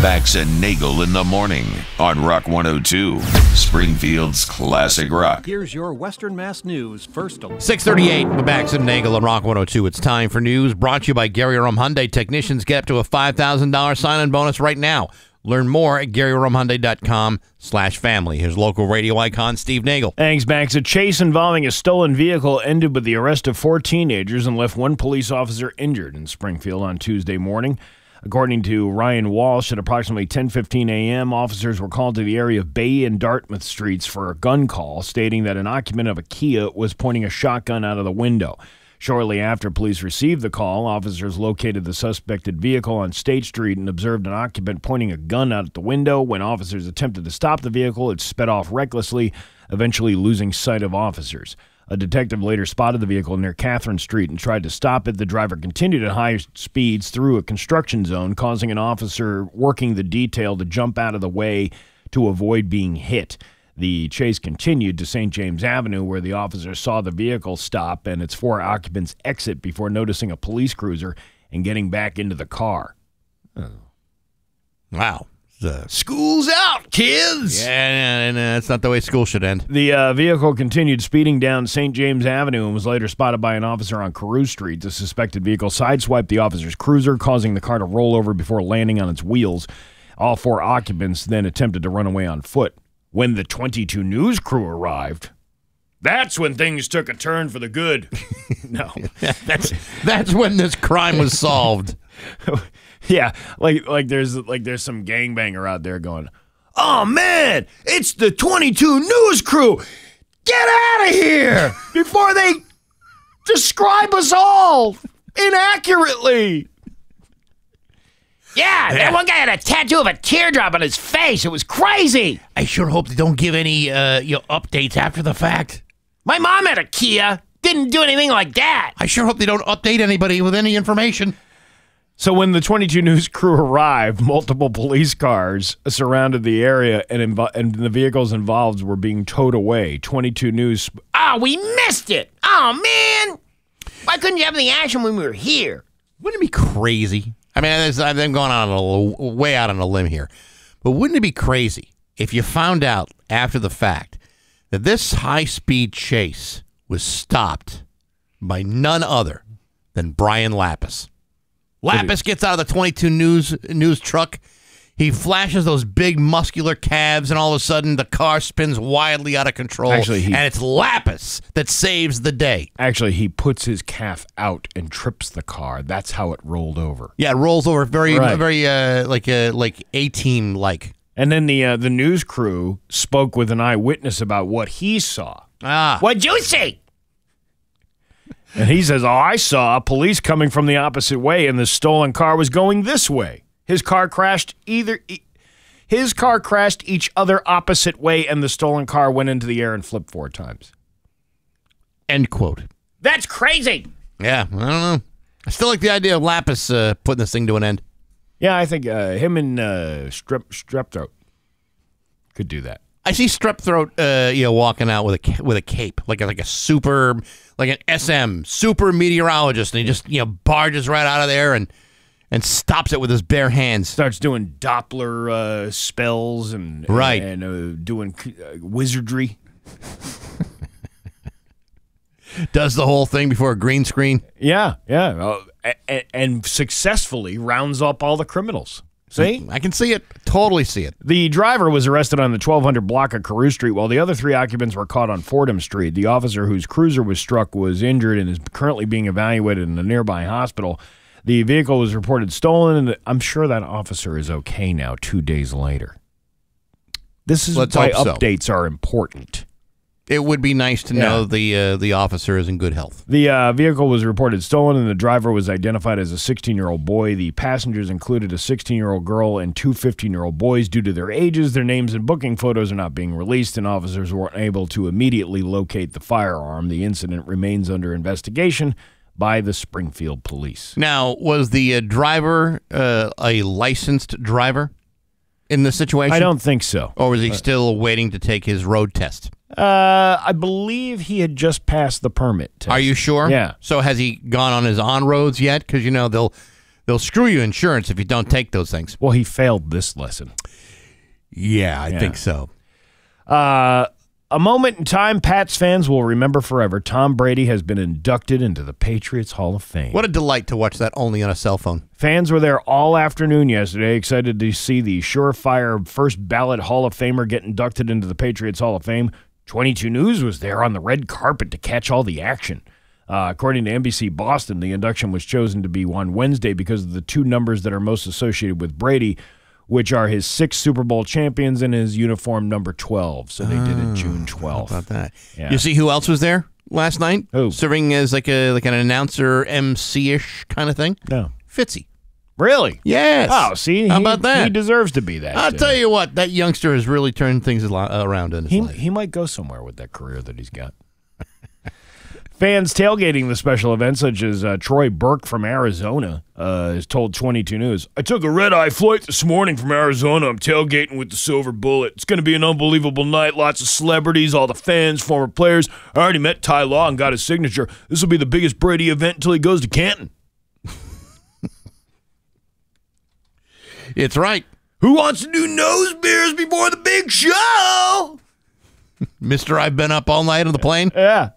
Bax and Nagle in the morning on Rock 102, Springfield's classic rock. Here's your Western Mass News first alert. 638, we're back some Nagle and Rock 102. It's time for news brought to you by Gary Rome Hyundai. Technicians get up to a $5,000 sign-in bonus right now. Learn more at GaryRomeHyundai.com slash family. Here's local radio icon Steve Nagle. Thanks, Bax. A chase involving a stolen vehicle ended with the arrest of four teenagers and left one police officer injured in Springfield on Tuesday morning. According to Ryan Walsh, at approximately 10:15 a.m., officers were called to the area of Bay and Dartmouth streets for a gun call, stating that an occupant of a Kia was pointing a shotgun out of the window. Shortly after police received the call, officers located the suspected vehicle on State Street and observed an occupant pointing a gun out the window. When officers attempted to stop the vehicle, it sped off recklessly, eventually losing sight of officers. A detective later spotted the vehicle near Catherine Street and tried to stop it. The driver continued at high speeds through a construction zone, causing an officer working the detail to jump out of the way to avoid being hit. The chase continued to St. James Avenue, where the officer saw the vehicle stop and its four occupants exit before noticing a police cruiser and getting back into the car. Wow. The- School's out, kids! yeah, no, no, that's not the way school should end. The uh, vehicle continued speeding down St. James Avenue and was later spotted by an officer on Carew Street. The suspected vehicle sideswiped the officer's cruiser, causing the car to roll over before landing on its wheels. All four occupants then attempted to run away on foot. When the 22 News crew arrived, that's when things took a turn for the good. [LAUGHS] no. [LAUGHS] That's that's when this crime was solved. [LAUGHS] yeah, like like there's like there's some gangbanger out there going, "Oh man, it's the 22 News crew. Get out of here before they describe us all inaccurately." Yeah, that one guy had a tattoo of a teardrop on his face. It was crazy. I sure hope they don't give any uh, you know, updates after the fact. My mom had a Kia. Didn't do anything like that. I sure hope they don't update anybody with any information. So when the 22 News crew arrived, multiple police cars surrounded the area and invo- and the vehicles involved were being towed away. 22 News Oh, we missed it. Oh, man. Why couldn't you have the action when we were here? Wouldn't it be crazy? I mean, I'm going on a way out on a limb here, but wouldn't it be crazy if you found out after the fact that this high-speed chase was stopped by none other than Brian Lapis? Lapis gets out of the 22 news news truck. He flashes those big muscular calves, and all of a sudden the car spins wildly out of control. Actually, he- and it's Lapis that saves the day. Actually, he puts his calf out and trips the car. That's how it rolled over. Yeah, it rolls over very, Right. very uh, like a like a team like. And then the uh, the news crew spoke with an eyewitness about what he saw. Ah, What'd you see? And he says, "Oh, I saw police coming from the opposite way, and the stolen car was going this way. His car crashed either." E- his car crashed each other opposite way, and the stolen car went into the air and flipped four times. end quote. That's crazy. Yeah, I don't know. I still like the idea of Lapis uh, putting this thing to an end. Yeah, I think uh, him and uh, Strep Strep Throat. Could do that. I see strep throat, uh, you know, walking out with a with a cape, like a, like a super, like an SM super meteorologist, and he just you know barges right out of there and and stops it with his bare hands. Starts doing Doppler uh, spells and Right. and uh, doing uh, wizardry. Does the whole thing before a green screen. Yeah, yeah, uh, a- a- and successfully rounds up all the criminals. See, I can see it, totally see it. The driver was arrested on the 1200 block of Carew Street, while the other three occupants were caught on Fordham Street. The officer whose cruiser was struck was injured and is currently being evaluated in a nearby hospital. The vehicle was reported stolen, and I'm sure that officer is okay now. Two days later, this is Let's why hope so. updates are important. It would be nice to Yeah. know the uh, the officer is in good health. The uh, vehicle was reported stolen, and the driver was identified as a 16 year old boy. The passengers included a 16 year old girl and two 15 year old boys. Due to their ages, their names and booking photos are not being released, and officers weren't able to immediately locate the firearm. The incident remains under investigation by the Springfield police. Now, was the uh, driver uh, a licensed driver in this situation? I don't think so. Or was he still waiting to take his road test? Uh, I believe he had just passed the permit. Test. Are you sure? Yeah. So has he gone on his on roads yet? Because you know they'll they'll screw you insurance if you don't take those things. Well, he failed this lesson. Yeah, I Yeah. think so. Uh, a moment in time Pats fans will remember forever. Tom Brady has been inducted into the Patriots Hall of Fame. What a delight to watch that only on a cell phone. Fans were there all afternoon yesterday, excited to see the surefire first ballot Hall of Famer get inducted into the Patriots Hall of Fame. 22 News was there on the red carpet to catch all the action. Uh, according to NBC Boston, the induction was chosen to be on Wednesday because of the two numbers that are most associated with Brady, which are his six Super Bowl champions and his uniform number 12. So they did it June 12th. About that. Yeah. You see who else was there last night? Who? Serving as like a like an announcer MC ish kind of thing? No. Fitzy. Really? Yes. Oh, see, How he- about that? He deserves to be that. I'll uh, tell you what, that youngster has really turned things around in his He, life. he might go somewhere with that career that he's got. Fans tailgating the special event, such as uh, Troy Burke from Arizona, uh, has told 22 News I took a red eye flight this morning from Arizona. I'm tailgating with the Silver Bullet. It's going to be an unbelievable night. Lots of celebrities, all the fans, former players. I already met Ty Law and got his signature. This will be the biggest Brady event until he goes to Canton. [LAUGHS] It's right. Who wants to do nose beers before the big show? [LAUGHS] Mister, I've been up all night on the plane. Yeah.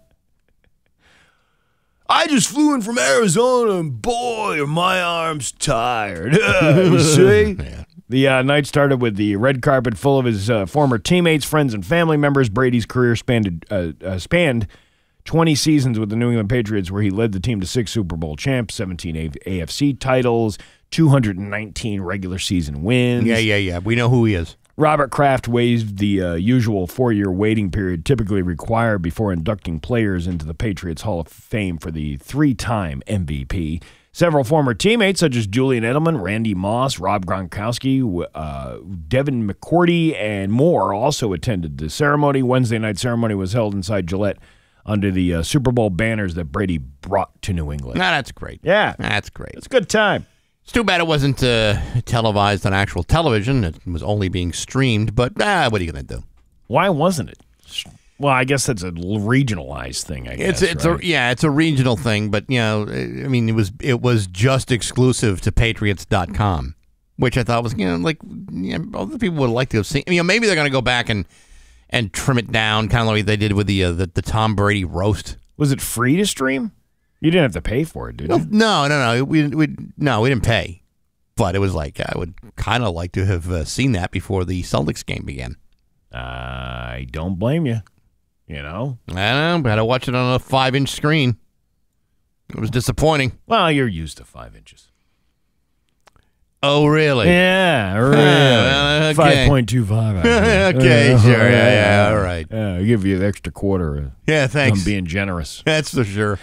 I just flew in from Arizona, and boy, are my arms tired. [LAUGHS] you see? [LAUGHS] The uh, night started with the red carpet full of his uh, former teammates, friends, and family members. Brady's career spanned, uh, uh, spanned 20 seasons with the New England Patriots, where he led the team to six Super Bowl champs, 17 A- AFC titles, 219 regular season wins. Yeah, yeah, yeah. We know who he is. Robert Kraft waived the uh, usual four year waiting period typically required before inducting players into the Patriots Hall of Fame for the three time MVP. Several former teammates, such as Julian Edelman, Randy Moss, Rob Gronkowski, uh, Devin McCourty, and more, also attended the ceremony. Wednesday night ceremony was held inside Gillette under the uh, Super Bowl banners that Brady brought to New England. Nah, that's great. Yeah, That's great. it's a good time. It's too bad it wasn't uh, televised on actual television. It was only being streamed, but ah, what are you going to do? Why wasn't it? Well, I guess that's a regionalized thing. I guess It's it's right? a yeah, it's a regional thing, but you know, I mean, it was it was just exclusive to Patriots.com, which I thought was you know like yeah, other people would like to have seen. You know, maybe they're going to go back and and trim it down, kind of like they did with the uh, the, the Tom Brady roast. Was it free to stream? You didn't have to pay for it, did you? No, no, no, we we no, we didn't pay, but it was like I would kind of like to have uh, seen that before the Celtics game began. I don't blame you. You know? I don't know, but I watched it on a five inch screen. It was disappointing. Well, you're used to five inches. Oh, really? Yeah, really. well, okay. 5.25. [LAUGHS] okay, sure. Yeah, yeah, all right. Yeah, I'll give you an extra quarter. Yeah, thanks. I'm being generous. That's for sure.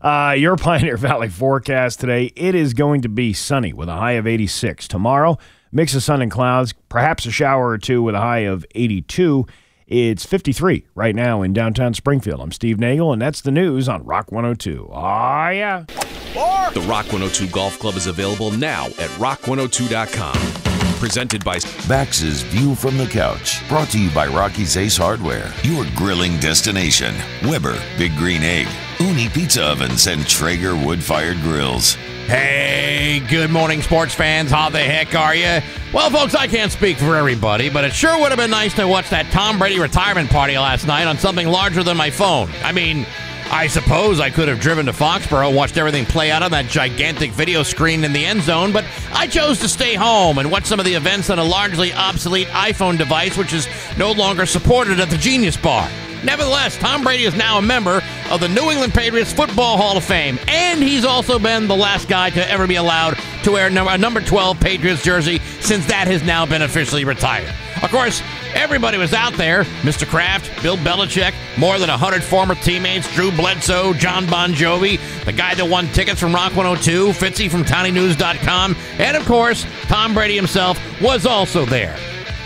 Uh, your [LAUGHS] Pioneer Valley forecast today. It is going to be sunny with a high of 86. Tomorrow, mix of sun and clouds, perhaps a shower or two with a high of 82. It's 53 right now in downtown Springfield. I'm Steve Nagle, and that's the news on Rock 102. Ah, yeah. The Rock 102 Golf Club is available now at rock102.com. Presented by Bax's View from the Couch. Brought to you by Rocky's Ace Hardware. Your grilling destination. Weber, Big Green Egg, Ooni Pizza Ovens, and Traeger Wood Fired Grills. Hey, good morning, sports fans. How the heck are you? Well, folks, I can't speak for everybody, but it sure would have been nice to watch that Tom Brady retirement party last night on something larger than my phone. I mean, I suppose I could have driven to Foxborough watched everything play out on that gigantic video screen in the end zone, but I chose to stay home and watch some of the events on a largely obsolete iPhone device, which is no longer supported at the Genius Bar. Nevertheless, Tom Brady is now a member of the New England Patriots Football Hall of Fame, and he's also been the last guy to ever be allowed to wear a number 12 Patriots jersey since that has now been officially retired. Of course, everybody was out there Mr. Kraft, Bill Belichick, more than 100 former teammates, Drew Bledsoe, John Bon Jovi, the guy that won tickets from Rock 102, Fitzy from TownieNews.com, and of course, Tom Brady himself was also there.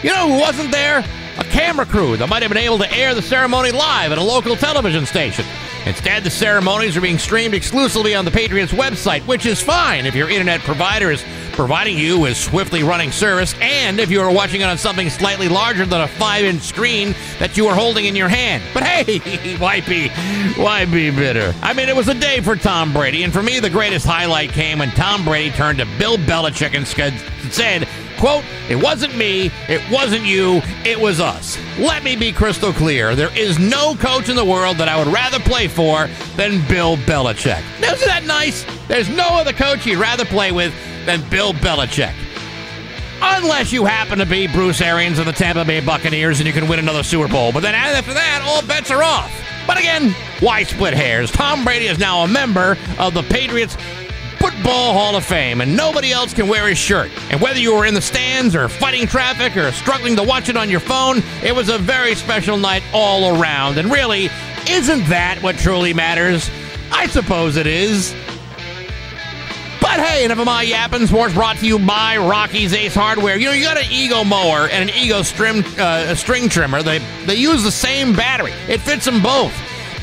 You know who wasn't there? a camera crew that might have been able to air the ceremony live at a local television station. Instead, the ceremonies are being streamed exclusively on the Patriots website, which is fine if your internet provider is providing you with swiftly running service and if you are watching it on something slightly larger than a 5-inch screen that you are holding in your hand. [LAUGHS] But hey, [LAUGHS] why be why be bitter? I mean, it was a day for Tom Brady, and for me the greatest highlight came when Tom Brady turned to Bill Belichick and said, Quote, it wasn't me, it wasn't you, it was us. Let me be crystal clear. There is no coach in the world that I would rather play for than Bill Belichick. Isn't that nice? There's no other coach you'd rather play with than Bill Belichick. Unless you happen to be Bruce Arians of the Tampa Bay Buccaneers and you can win another Super Bowl. But then after that, all bets are off. But again, why split hairs? Tom Brady is now a member of the Patriots Football Hall of Fame, and nobody else can wear his shirt. And whether you were in the stands or fighting traffic or struggling to watch it on your phone, it was a very special night all around. And really, isn't that what truly matters? I suppose it is. But hey, enough of my yapping. Sports brought to you by Rocky's Ace Hardware. You know, you got an Ego mower and an Ego string, uh, string trimmer. They they use the same battery. It fits them both.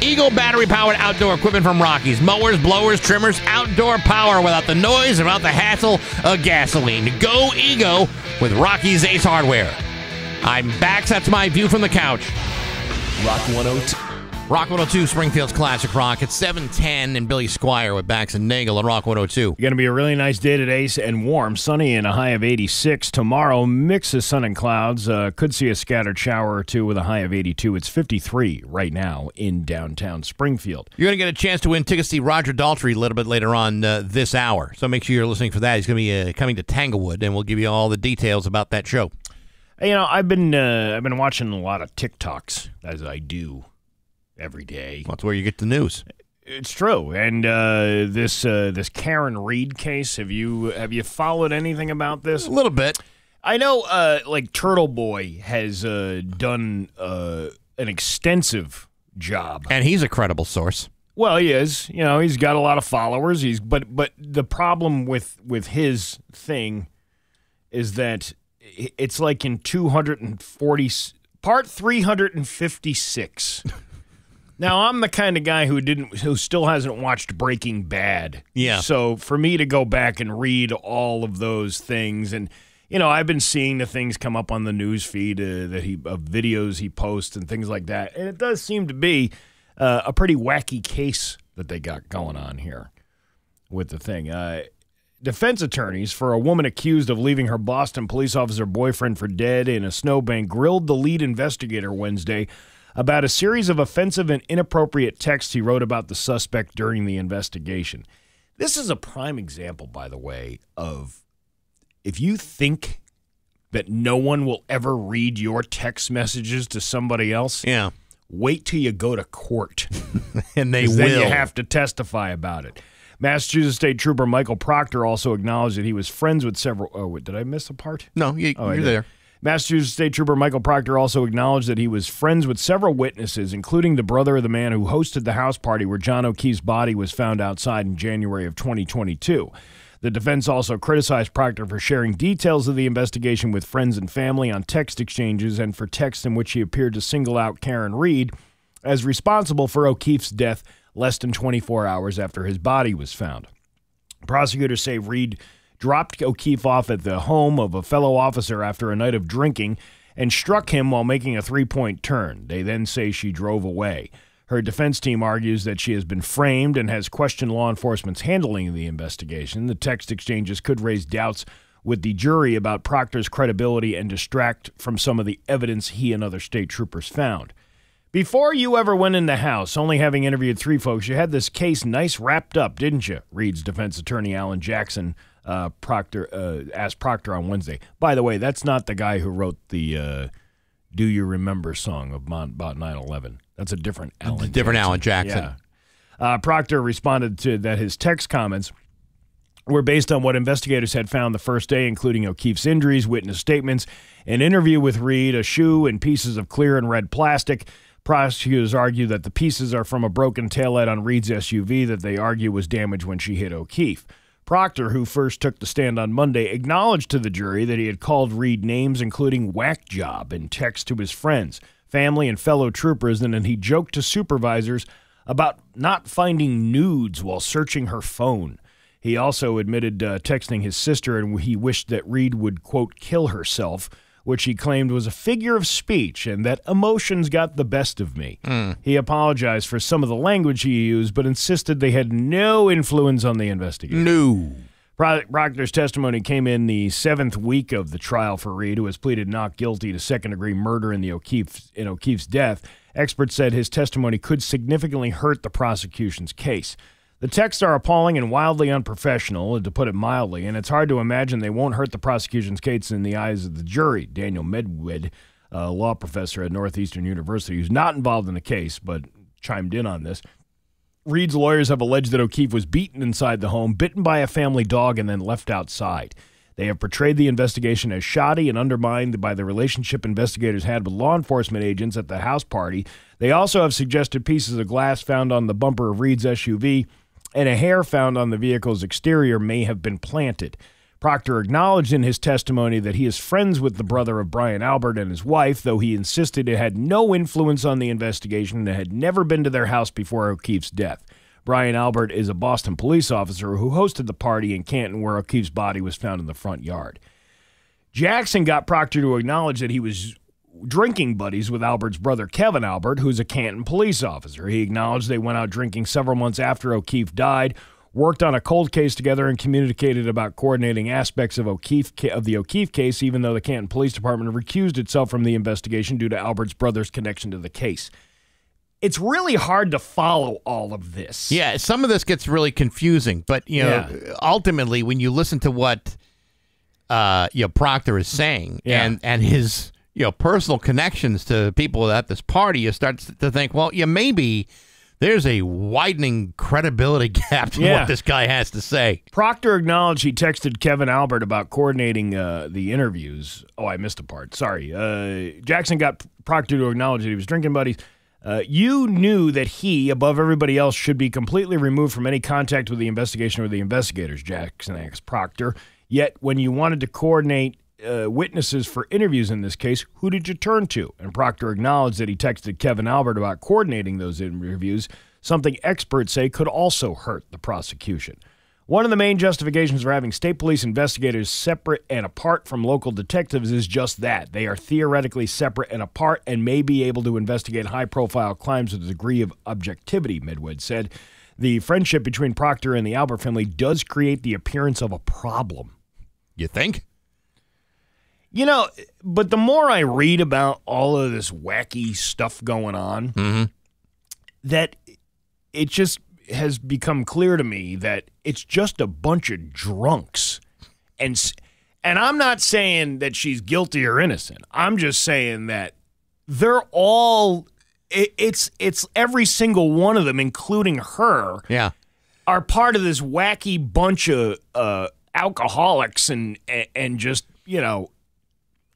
Ego battery powered outdoor equipment from Rocky's. Mowers, blowers, trimmers, outdoor power without the noise without the hassle of gasoline. Go Ego with Rocky's Ace Hardware. I'm back. That's my view from the couch. Rock 102. Rock 102, Springfield's Classic Rock. It's 710 and Billy Squier with Bax and Nagle on Rock 102. Going to be a really nice day today and warm, sunny and a high of 86. Tomorrow, mix of sun and clouds. Uh, could see a scattered shower or two with a high of 82. It's 53 right now in downtown Springfield. You're going to get a chance to win tickets to see Roger Daltrey a little bit later on uh, this hour. So make sure you're listening for that. He's going to be uh, coming to Tanglewood, and we'll give you all the details about that show. You know, I've been uh, I've been watching a lot of TikToks as I do every day. That's where you get the news. It's true. And uh, this uh, this Karen Reed case, have you have you followed anything about this? A little bit. I know, uh, like Turtle Boy has uh, done uh, an extensive job, and he's a credible source. Well, he is. You know, he's got a lot of followers. He's but but the problem with with his thing is that it's like in 240 part 356 [LAUGHS] Now I'm the kind of guy who didn't who still hasn't watched Breaking Bad. Yeah. So for me to go back and read all of those things and you know, I've been seeing the things come up on the news feed uh, that he of videos he posts and things like that. And it does seem to be uh, a pretty wacky case that they got going on here with the thing. Uh, defense attorneys for a woman accused of leaving her Boston police officer boyfriend for dead in a snowbank grilled the lead investigator Wednesday about a series of offensive and inappropriate texts he wrote about the suspect during the investigation. This is a prime example, by the way, of if you think that no one will ever read your text messages to somebody else, yeah, wait till you go to court, [LAUGHS] and they will. Then you have to testify about it. Massachusetts State Trooper Michael Proctor also acknowledged that he was friends with several. Oh, did I miss a part? No, you, oh, you're there. Massachusetts State Trooper Michael Proctor also acknowledged that he was friends with several witnesses, including the brother of the man who hosted the house party where John O'Keefe's body was found outside in January of 2022. The defense also criticized Proctor for sharing details of the investigation with friends and family on text exchanges and for texts in which he appeared to single out Karen Reed as responsible for O'Keefe's death less than 24 hours after his body was found. Prosecutors say Reed dropped O'Keefe off at the home of a fellow officer after a night of drinking and struck him while making a three point turn. They then say she drove away. Her defense team argues that she has been framed and has questioned law enforcement's handling of the investigation. The text exchanges could raise doubts with the jury about Proctor's credibility and distract from some of the evidence he and other state troopers found. Before you ever went in the house, only having interviewed three folks, you had this case nice wrapped up, didn't you? Reed's defense attorney Alan Jackson. Uh, Proctor uh, asked Proctor on Wednesday. By the way, that's not the guy who wrote the uh, "Do You Remember" song of Mon- about 9/11. That's a different Alan. different Jackson. Alan Jackson. Yeah. Uh, Proctor responded to that his text comments were based on what investigators had found the first day, including O'Keefe's injuries, witness statements, an interview with Reed, a shoe, and pieces of clear and red plastic. Prosecutors argue that the pieces are from a broken taillight on Reed's SUV that they argue was damaged when she hit O'Keefe. Proctor, who first took the stand on Monday, acknowledged to the jury that he had called Reed names including whack job in text to his friends, family, and fellow troopers, and then he joked to supervisors about not finding nudes while searching her phone. He also admitted uh, texting his sister and he wished that Reed would, quote, kill herself, which he claimed was a figure of speech and that emotions got the best of me. Hmm. He apologized for some of the language he used, but insisted they had no influence on the investigation. No. Pro- Proctor's testimony came in the seventh week of the trial for Reed, who has pleaded not guilty to second-degree murder in the O'Keefe in O'Keefe's death. Experts said his testimony could significantly hurt the prosecution's case. The texts are appalling and wildly unprofessional, to put it mildly, and it's hard to imagine they won't hurt the prosecution's case in the eyes of the jury. Daniel Medwed, a law professor at Northeastern University, who's not involved in the case but chimed in on this, Reed's lawyers have alleged that O'Keefe was beaten inside the home, bitten by a family dog, and then left outside. They have portrayed the investigation as shoddy and undermined by the relationship investigators had with law enforcement agents at the house party. They also have suggested pieces of glass found on the bumper of Reed's SUV and a hair found on the vehicle's exterior may have been planted. Proctor acknowledged in his testimony that he is friends with the brother of Brian Albert and his wife, though he insisted it had no influence on the investigation and had never been to their house before O'Keefe's death. Brian Albert is a Boston police officer who hosted the party in Canton where O'Keefe's body was found in the front yard. Jackson got Proctor to acknowledge that he was drinking buddies with Albert's brother Kevin Albert, who's a Canton police officer. He acknowledged they went out drinking several months after O'Keefe died, worked on a cold case together, and communicated about coordinating aspects of O'Keefe of the O'Keefe case, even though the Canton Police Department recused itself from the investigation due to Albert's brother's connection to the case. It's really hard to follow all of this. Yeah, some of this gets really confusing, but you know, Yeah. ultimately, when you listen to what uh, you know Proctor is saying Yeah. and and his you know personal connections to people at this party, you start to think, well, yeah, maybe there's a widening credibility [LAUGHS] gap to Yeah. what this guy has to say. Proctor acknowledged he texted Kevin Albert about coordinating uh, the interviews. Oh, I missed a part. Sorry. Uh, Jackson got Proctor to acknowledge that he was drinking buddies. Uh, you knew that he, above everybody else, should be completely removed from any contact with the investigation or the investigators, Jackson asked Proctor. Yet, when you wanted to coordinate uh, witnesses for interviews in this case, who did you turn to? And Proctor acknowledged that he texted Kevin Albert about coordinating those interviews, something experts say could also hurt the prosecution. One of the main justifications for having state police investigators separate and apart from local detectives is just that. They are theoretically separate and apart and may be able to investigate high profile crimes with a degree of objectivity, Medwed said. The friendship between Proctor and the Albert family does create the appearance of a problem. You think? You know, but the more I read about all of this wacky stuff going on, that it just has become clear to me that it's just a bunch of drunks. And and I'm not saying that she's guilty or innocent. I'm just saying that they're all it, it's it's every single one of them including her Yeah. are part of this wacky bunch of uh, alcoholics and and just you know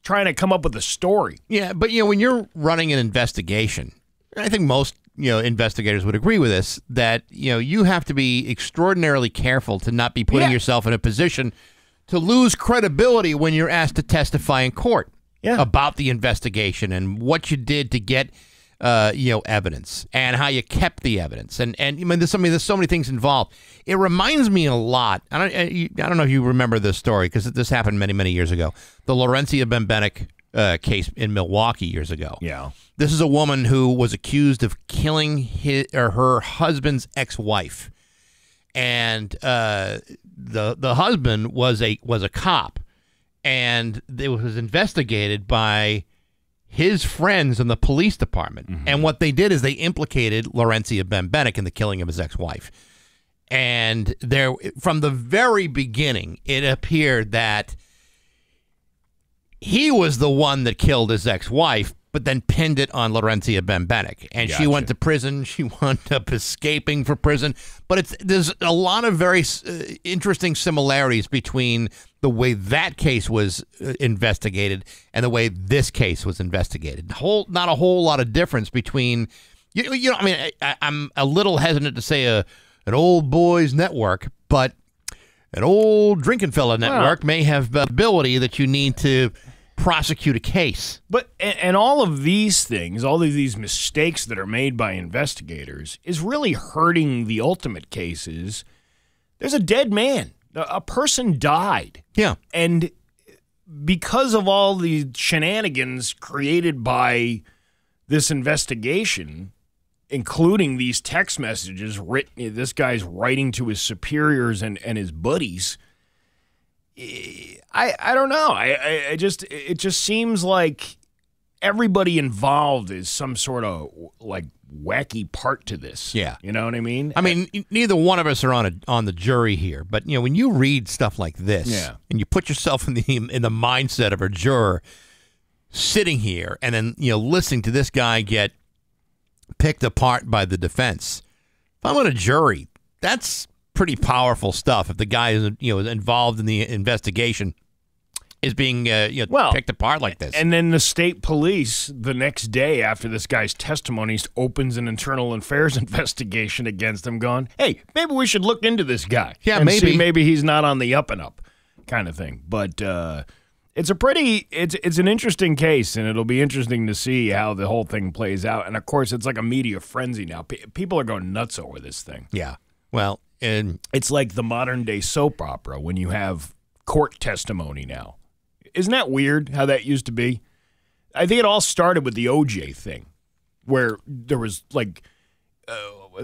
trying to come up with a story. Yeah, but you know, when you're running an investigation, I think most you know investigators would agree with this that you know you have to be extraordinarily careful to not be putting Yeah. yourself in a position to lose credibility when you're asked to testify in court Yeah. about the investigation and what you did to get uh, you know, evidence and how you kept the evidence, and and I mean, there's so many there's so many things involved. It reminds me a lot. I don't I don't know if you remember this story because this happened many many years ago. The Lawrencia Bembenek uh, case in Milwaukee years ago. Yeah. This is a woman who was accused of killing his or her husband's ex-wife, and uh, the the husband was a was a cop, and it was investigated by his friends in the police department. Mm-hmm. And what they did is they implicated Lawrencia Bembenek in the killing of his ex-wife. And there, from the very beginning, it appeared that he was the one that killed his ex-wife, but then pinned it on Lawrencia Bembenek, and she went to prison. She [LAUGHS] wound up escaping from prison. But it's there's a lot of very uh, interesting similarities between the way that case was uh, investigated and the way this case was investigated. Whole not a whole lot of difference between you, you know. I mean, I- I, I'm a little hesitant to say a an old boys network, but an old drinking fella network may have the ability that you need to prosecute a case. But and, all of these things, all of these mistakes that are made by investigators, is really hurting the ultimate cases. There's a dead man. A, a person died, Yeah. and because of all the shenanigans created by this investigation, including these text messages written, this guy's writing to his superiors and, and his buddies. I, I don't know. I, I, I just it just seems like everybody involved is some sort of like wacky part to this. Yeah. you know what I mean. I mean, neither one of us are on a on the jury here, but you know, when you read stuff like this, Yeah. and you put yourself in the in the mindset of a juror sitting here, and then you know, listening to this guy get picked apart by the defense. If I'm on a jury, that's pretty powerful stuff. If the guy is you know involved in the investigation is being uh, you know Well, picked apart like this, And then the state police, the next day after this guy's testimony, opens an internal affairs [LAUGHS] investigation against him, going, "Hey, maybe we should look into this guy. Yeah, maybe. maybe he's not on the up and up, kind of thing." But uh, it's a pretty, it's it's an interesting case, and it'll be interesting to see how the whole thing plays out. And of course, it's like a media frenzy now. Pe people are going nuts over this thing. yeah. Well, and It's like the modern day soap opera when you have court testimony now. Isn't that weird how that used to be? I think it all started with the OJ thing, where there was like, uh,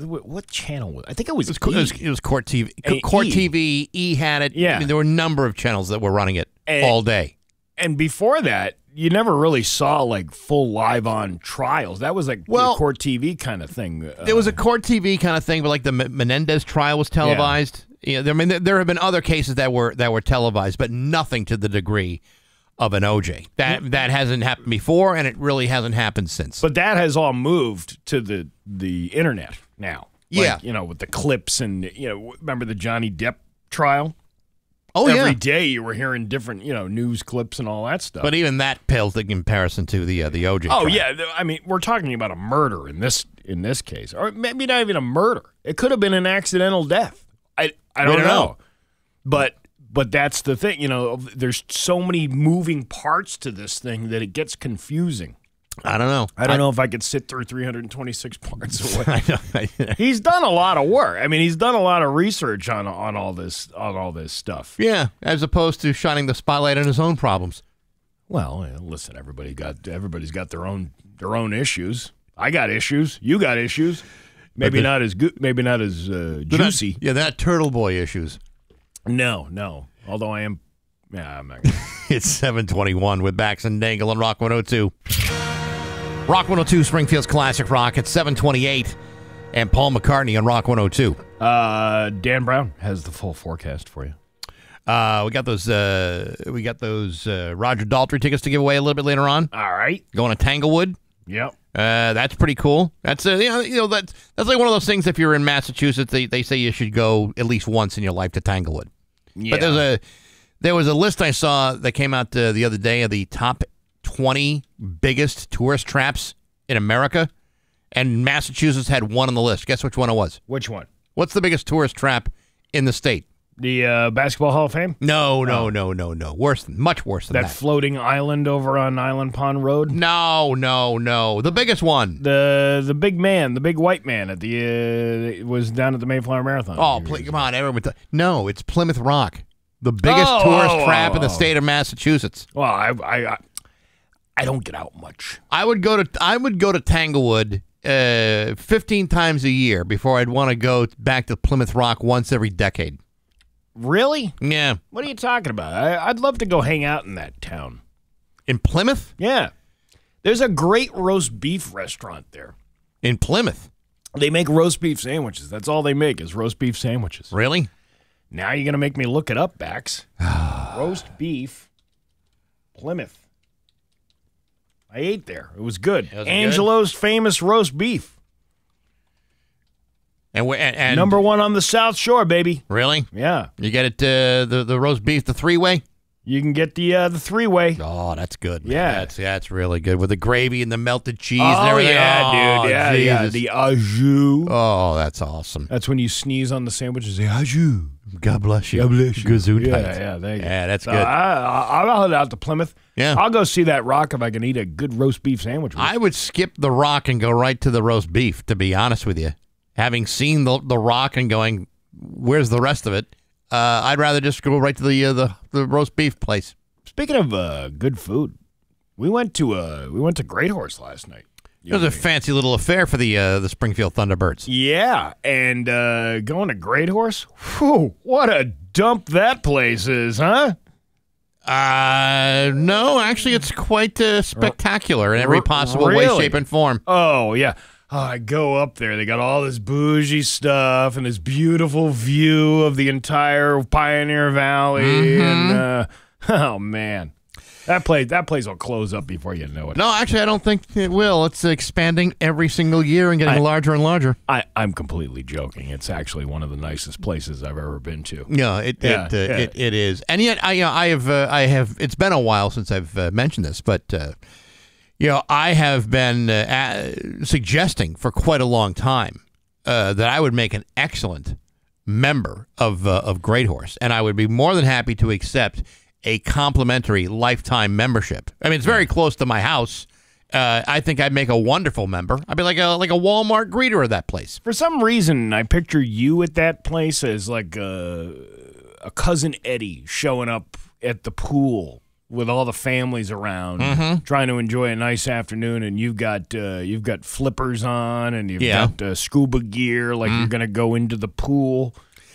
what, channel was? I think it was. it was, it was, E! it was Court TV. And Court E. TV. E had it. Yeah. I mean, there were a number of channels that were running it And- all day. and before that, you never really saw like full live on trials. That was like Well- court TV kind of thing. Uh, There was a court TV kind of thing, but like the Menendez trial was televised. Yeah, there, I mean, there, there have been other cases that were that were televised, but nothing to the degree of an OJ. That that hasn't happened before, and it really hasn't happened since. But that has all moved to the the internet now. Like, Yeah. you know, with the clips and you know, remember the Johnny Depp trial? Oh Every yeah, day you were hearing different, you know, news clips and all that stuff. but even that pales in comparison to the uh, the OJ. oh trial. yeah, I mean, we're talking about a murder in this in this case, or maybe not even a murder. It could have been an accidental death. I I don't, don't know. know. but but that's the thing. You know, there's so many moving parts to this thing that it gets confusing. I don't know. I don't know if I could sit through 326 [LAUGHS] parts of what [LAUGHS] I know. he's done a lot of work. I mean, he's done a lot of research on on all this on all this stuff. yeah, as opposed to shining the spotlight on his own problems. Well, yeah, listen, everybody got everybody's got their own their own issues. I got issues. You got issues. Maybe not as good. Maybe not as uh, They're not- juicy. yeah, they're Turtle Boy issues. No, no. Although I am. Yeah, I'm not. [LAUGHS] Gonna, It's 721 with Bax and Dangle on Rock 102. Rock 102, Springfield's Classic Rock at 728. And Paul McCartney on Rock 102. uh, Dan Brown has the full forecast for you. Uh, we got those uh, we got those uh, Roger Daltrey tickets to give away a little bit later on. All right. Going to Tanglewood. Yep. Uh, that's pretty cool. That's uh, you know, you know that's that's like one of those things. If you're in Massachusetts, they, they say you should go at least once in your life to Tanglewood. Yeah. But there's a there was a list I saw that came out uh, the other day of the top 20 biggest tourist traps in America, and Massachusetts had one on the list. Guess which one it was? Which one? What's the biggest tourist trap in the state? The uh, Basketball Hall of Fame? No, no, no, no, no. Worse than much worse than That that. floating island over on Island Pond Road? no, no, no. The biggest one. The the big man, the big white man at the uh, was down at the Mayflower Marathon. Oh, please, come on, everyone. No, it's Plymouth Rock, the biggest Oh, tourist oh, trap in the oh. state of Massachusetts. Well, I, I I I don't get out much. I would go to I would go to Tanglewood uh, 15 times a year before I'd want to go back to Plymouth Rock once every decade. Really? Yeah, What are you talking about? I, I'd love to go hang out in that town. in Plymouth, Yeah. There's a great roast beef restaurant there. in Plymouth. They make roast beef sandwiches. That's all they make is roast beef sandwiches. Really? Now you're gonna make me look it up, Bax. [SIGHS] roast beef, Plymouth. I ate there. It was good. It good? Angelo's famous roast beef, And, and, and number one on the South Shore, baby. Really? Yeah, You get it uh, the the roast beef the three way. You can get the uh, the three way. Oh, that's good. man. Yeah. that's that's really good with the gravy and the melted cheese Oh and everything. yeah, Oh, dude. Yeah, yeah. The au jus. oh, that's awesome. That's when you sneeze on the sandwich and say au jus. God bless you. God bless you. Gesundheit. Yeah, yeah, there you. Yeah, that's good. I, I, I'll head out to Plymouth. Yeah. I'll go see that rock if I can eat a good roast beef sandwich. I would skip the rock and go right to the roast beef. To be honest with you, having seen the the rock and going, where's the rest of it? Uh, I'd rather just go right to the uh, the the roast beef place. Speaking of uh, good food, we went to uh, we went to Great Horse last night. It was a fancy little affair for the uh, the Springfield Thunderbirds. Yeah, and uh, going to Great Horse. Whew, what a dump that place is, huh? Uh, no, actually, it's quite uh, spectacular in every possible way, shape, and form. Oh yeah. Oh, I go up there. They got all this bougie stuff and this beautiful view of the entire Pioneer Valley. Mm-hmm. And uh, [LAUGHS] oh man, that place that place will close up before you know it. No, actually, I don't think it will. It's expanding every single year and getting I- larger and larger. I, I'm completely joking. It's actually one of the nicest places I've ever been to. No, it Yeah, it, uh, yeah. it it is, and yet I you know, I have uh, I have it's been a while since I've uh, mentioned this, but uh, you know I have been uh, a- suggesting for quite a long time uh, that I would make an excellent member of uh, of Great Horse, and I would be more than happy to accept a complimentary lifetime membership. I mean, it's very close to my house. Uh, I think I'd make a wonderful member. I'd be like a like a Walmart greeter of that place. For some reason, I picture you at that place as like a, a cousin Eddie showing up at the pool with all the families around, Mm-hmm. trying to enjoy a nice afternoon, and you've got uh, you've got flippers on, and you've Yeah. Mm. got uh, scuba gear, like you're gonna go into the pool.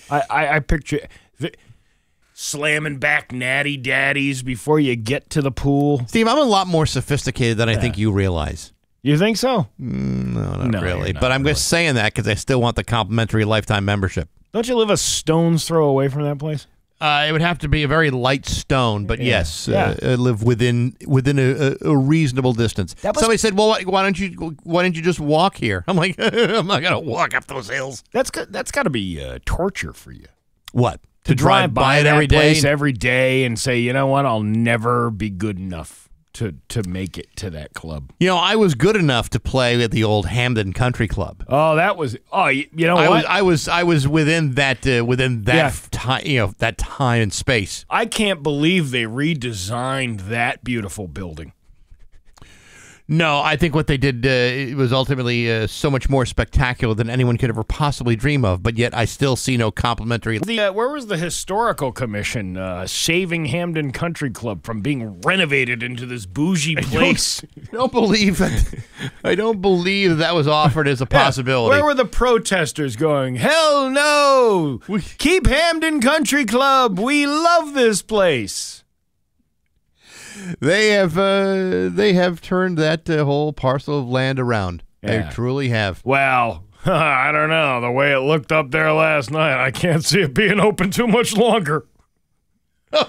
I I, I picture. Slamming back natty daddies before you get to the pool. Steve, I'm a lot more sophisticated than I think you realize. You think so? No, not No, really. not but I'm really. just saying that because I still want the complimentary lifetime membership. Don't you live a stone's throw away from that place? Uh, it would have to be a very light stone, but yes, Yeah. Uh, uh, live within within a, a, reasonable distance. That was- Somebody said, "Well, why, why don't you why don't you just walk here?" I'm like, [LAUGHS] "I'm not gonna walk up those hills." That's that's got to be uh, torture for you. What to drive by it that every day? place every day and say, you know what, I'll never be good enough to to make it to that club. You know, I was good enough to play at the old Hampden Country Club. Oh, that was oh, you, you know I what? was I was I was within that uh, within that Yeah. time you know that time and space. I can't believe they redesigned that beautiful building. No, I think what they did uh, it was ultimately uh, so much more spectacular than anyone could ever possibly dream of. But yet, I still see no complimentary. The uh, where was the historical commission uh, saving Hampden Country Club from being renovated into this bougie place? [LAUGHS] I don't believe that. I don't believe that was offered as a [LAUGHS] possibility. Where were the protesters going? Hell no! Keep Hampden Country Club. We love this place. They have uh, they have turned that uh, whole parcel of land around. Yeah. They truly have. Well, [LAUGHS] I don't know. The way it looked up there last night, I can't see it being open too much longer. [LAUGHS]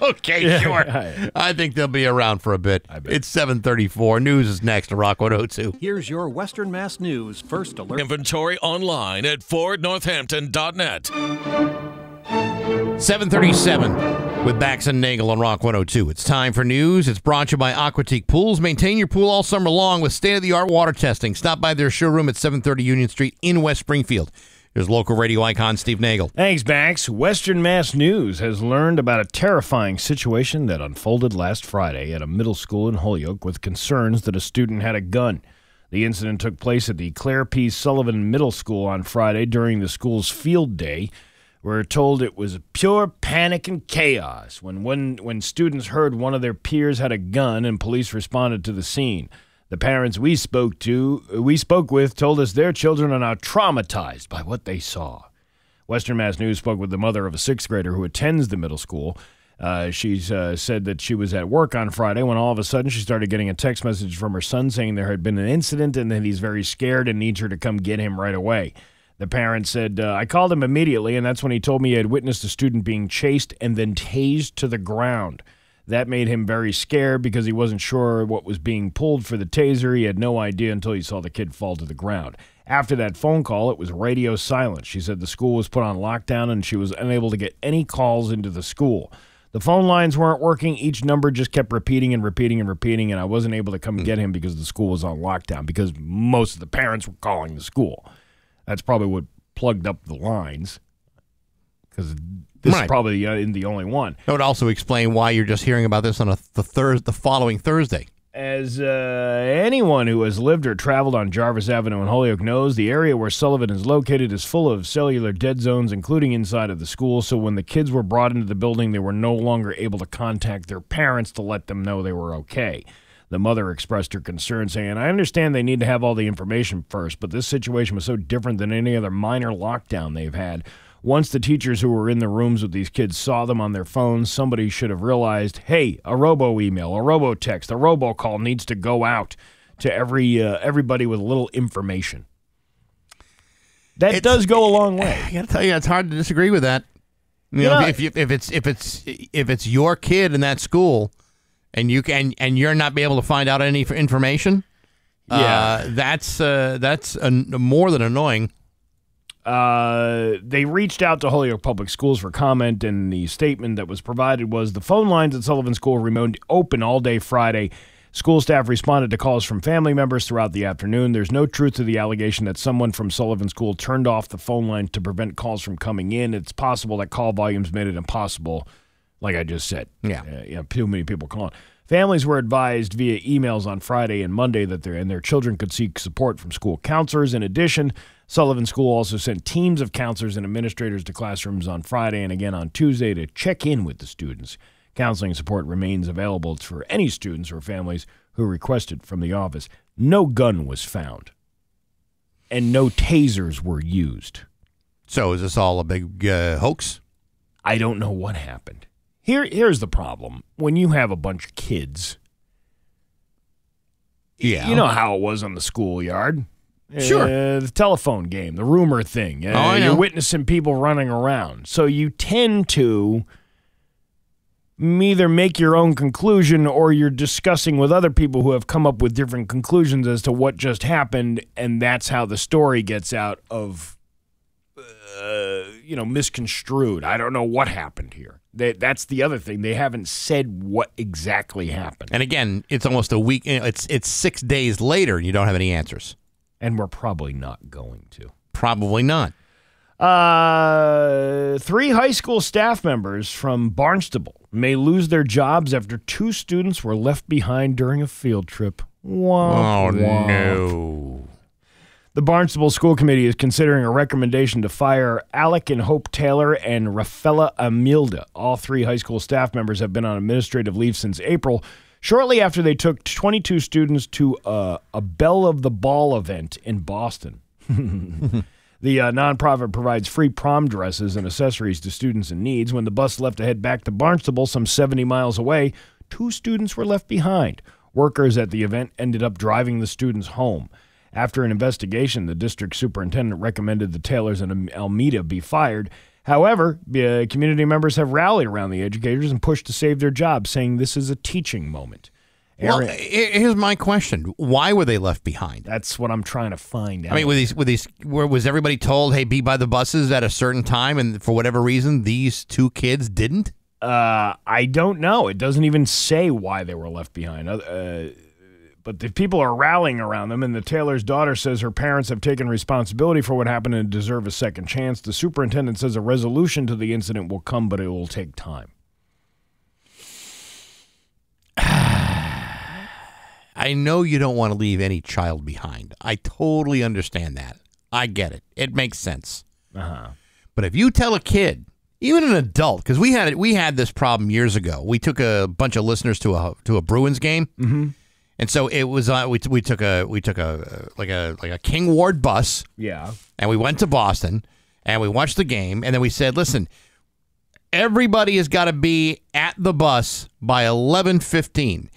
Okay, Yeah, sure. yeah. I think they'll be around for a bit. It's 7:34. News is next to Rock 102. Here's your Western Mass News First Alert. Inventory online at FordNorthampton.net. 737 with Bax and Nagle on Rock 102. It's time for news. It's brought to you by Aquatique Pools. Maintain your pool all summer long with state of the art water testing. Stop by their showroom at 730 Union Street in West Springfield. Here's local radio icon Steve Nagle. Thanks, Bax. Western Mass News has learned about a terrifying situation that unfolded last Friday at a middle school in Holyoke with concerns that a student had a gun. The incident took place at the Clayre P. Sullivan Middle School on Friday during the school's field day. We're told it was pure panic and chaos when, when, when students heard one of their peers had a gun and police responded to the scene. The parents we spoke to, we spoke with, told us their children are now traumatized by what they saw. Western Mass News spoke with the mother of a sixth grader who attends the middle school. Uh, she's uh, said that she was at work on Friday when all of a sudden she started getting a text message from her son saying there had been an incident and that he's very scared and needs her to come get him right away. The parent said, uh, I called him immediately, and that's when he told me he had witnessed a student being chased and then tased to the ground. That made him very scared because he wasn't sure what was being pulled for the taser. He had no idea until he saw the kid fall to the ground. After that phone call, it was radio silence. She said the school was put on lockdown and she was unable to get any calls into the school. The phone lines weren't working. Each number just kept repeating and repeating and repeating, and I wasn't able to come get him because the school was on lockdown because most of the parents were calling the school. That's probably what plugged up the lines because this Right. is probably uh, in the only one. That would also explain why you're just hearing about this on a, the Thurs the following Thursday. As uh, anyone who has lived or traveled on Jarvis Avenue in Holyoke knows, the area where Sullivan is located is full of cellular dead zones, including inside of the school. So when the kids were brought into the building, they were no longer able to contact their parents to let them know they were okay. The mother expressed her concern, saying, I understand they need to have all the information first, but this situation was so different than any other minor lockdown they've had. Once the teachers who were in the rooms with these kids saw them on their phones, somebody should have realized, hey, a robo email, a robo text, a robo call needs to go out to every uh, everybody with a little information. That It's- does go a long way. [SIGHS] I got to tell you, it's hard to disagree with that. You You know, know- if, you, if it's if it's if it's your kid in that school, and you can and you're not be able to find out any information, uh, that's uh, that's uh, more than annoying. Uh, they reached out to Holyoke Public Schools for comment, and the statement that was provided was the phone lines at Sullivan School remained open all day Friday. School staff responded to calls from family members throughout the afternoon. There's no truth to the allegation that someone from Sullivan School turned off the phone line to prevent calls from coming in. It's possible that call volumes made it impossible, like I just said. Yeah. Uh, you know, too many people calling. Families were advised via emails on Friday and Monday that their and their children could seek support from school counselors. In addition, Sullivan School also sent teams of counselors and administrators to classrooms on Friday and again on Tuesday to check in with the students. Counseling support remains available for any students or families who request it from the office. No gun was found, and no tasers were used. So is this all a big uh, hoax? I don't know what happened. Here, here's the problem: when you have a bunch of kids, Yeah, you know how it was on the schoolyard. Sure. Uh, the telephone game, the rumor thing. Uh, Oh, I know. You're witnessing people running around. So you tend to either make your own conclusion or you're discussing with other people who have come up with different conclusions as to what just happened. And that's how the story gets out of, uh, you know, misconstrued. I don't know what happened here. They, that's the other thing. They haven't said what exactly happened. And again, it's almost a week. It's it's six days later, and you don't have any answers. And we're probably not going to. Probably not. Uh, three high school staff members from Barnstable may lose their jobs after two students were left behind during a field trip. Womp, Oh womp. no! The Barnstable School Committee is considering a recommendation to fire Alec and Hope Taylor and Rafaela Almeida. All three high school staff members have been on administrative leave since April, shortly after they took 22 students to a, a Belle of the Ball event in Boston. [LAUGHS] The uh, nonprofit provides free prom dresses and accessories to students in needs. When the bus left to head back to Barnstable, some 70 miles away, two students were left behind. Workers at the event ended up driving the students home. After an investigation, the district superintendent recommended the Taylors and Almeida be fired. However, uh, community members have rallied around the educators and pushed to save their jobs, saying this is a teaching moment. Well, Aaron- he- here's my question: Why were they left behind? that's what I'm trying to find out. I mean, were these, were these, were, was everybody told, "Hey, be by the buses at a certain time," and for whatever reason, these two kids didn't? Uh, I don't know. It doesn't even say why they were left behind. Uh, but the people are rallying around them, and the Taylor's daughter says her parents have taken responsibility for what happened and deserve a second chance. The superintendent says a resolution to the incident will come, but it will take time. [SIGHS] I know you don't want to leave any child behind. I totally understand that. I get it. It makes sense. Uh-huh. But if you tell a kid, even an adult, because we had it, we had this problem years ago. We took a bunch of listeners to a to a Bruins game, mm-hmm. And so it was uh, we we took a we took a like a like a King Ward bus, Yeah. and we went to Boston, and we watched the game, and then we said, listen, everybody has got to be at the bus by eleven fifteen,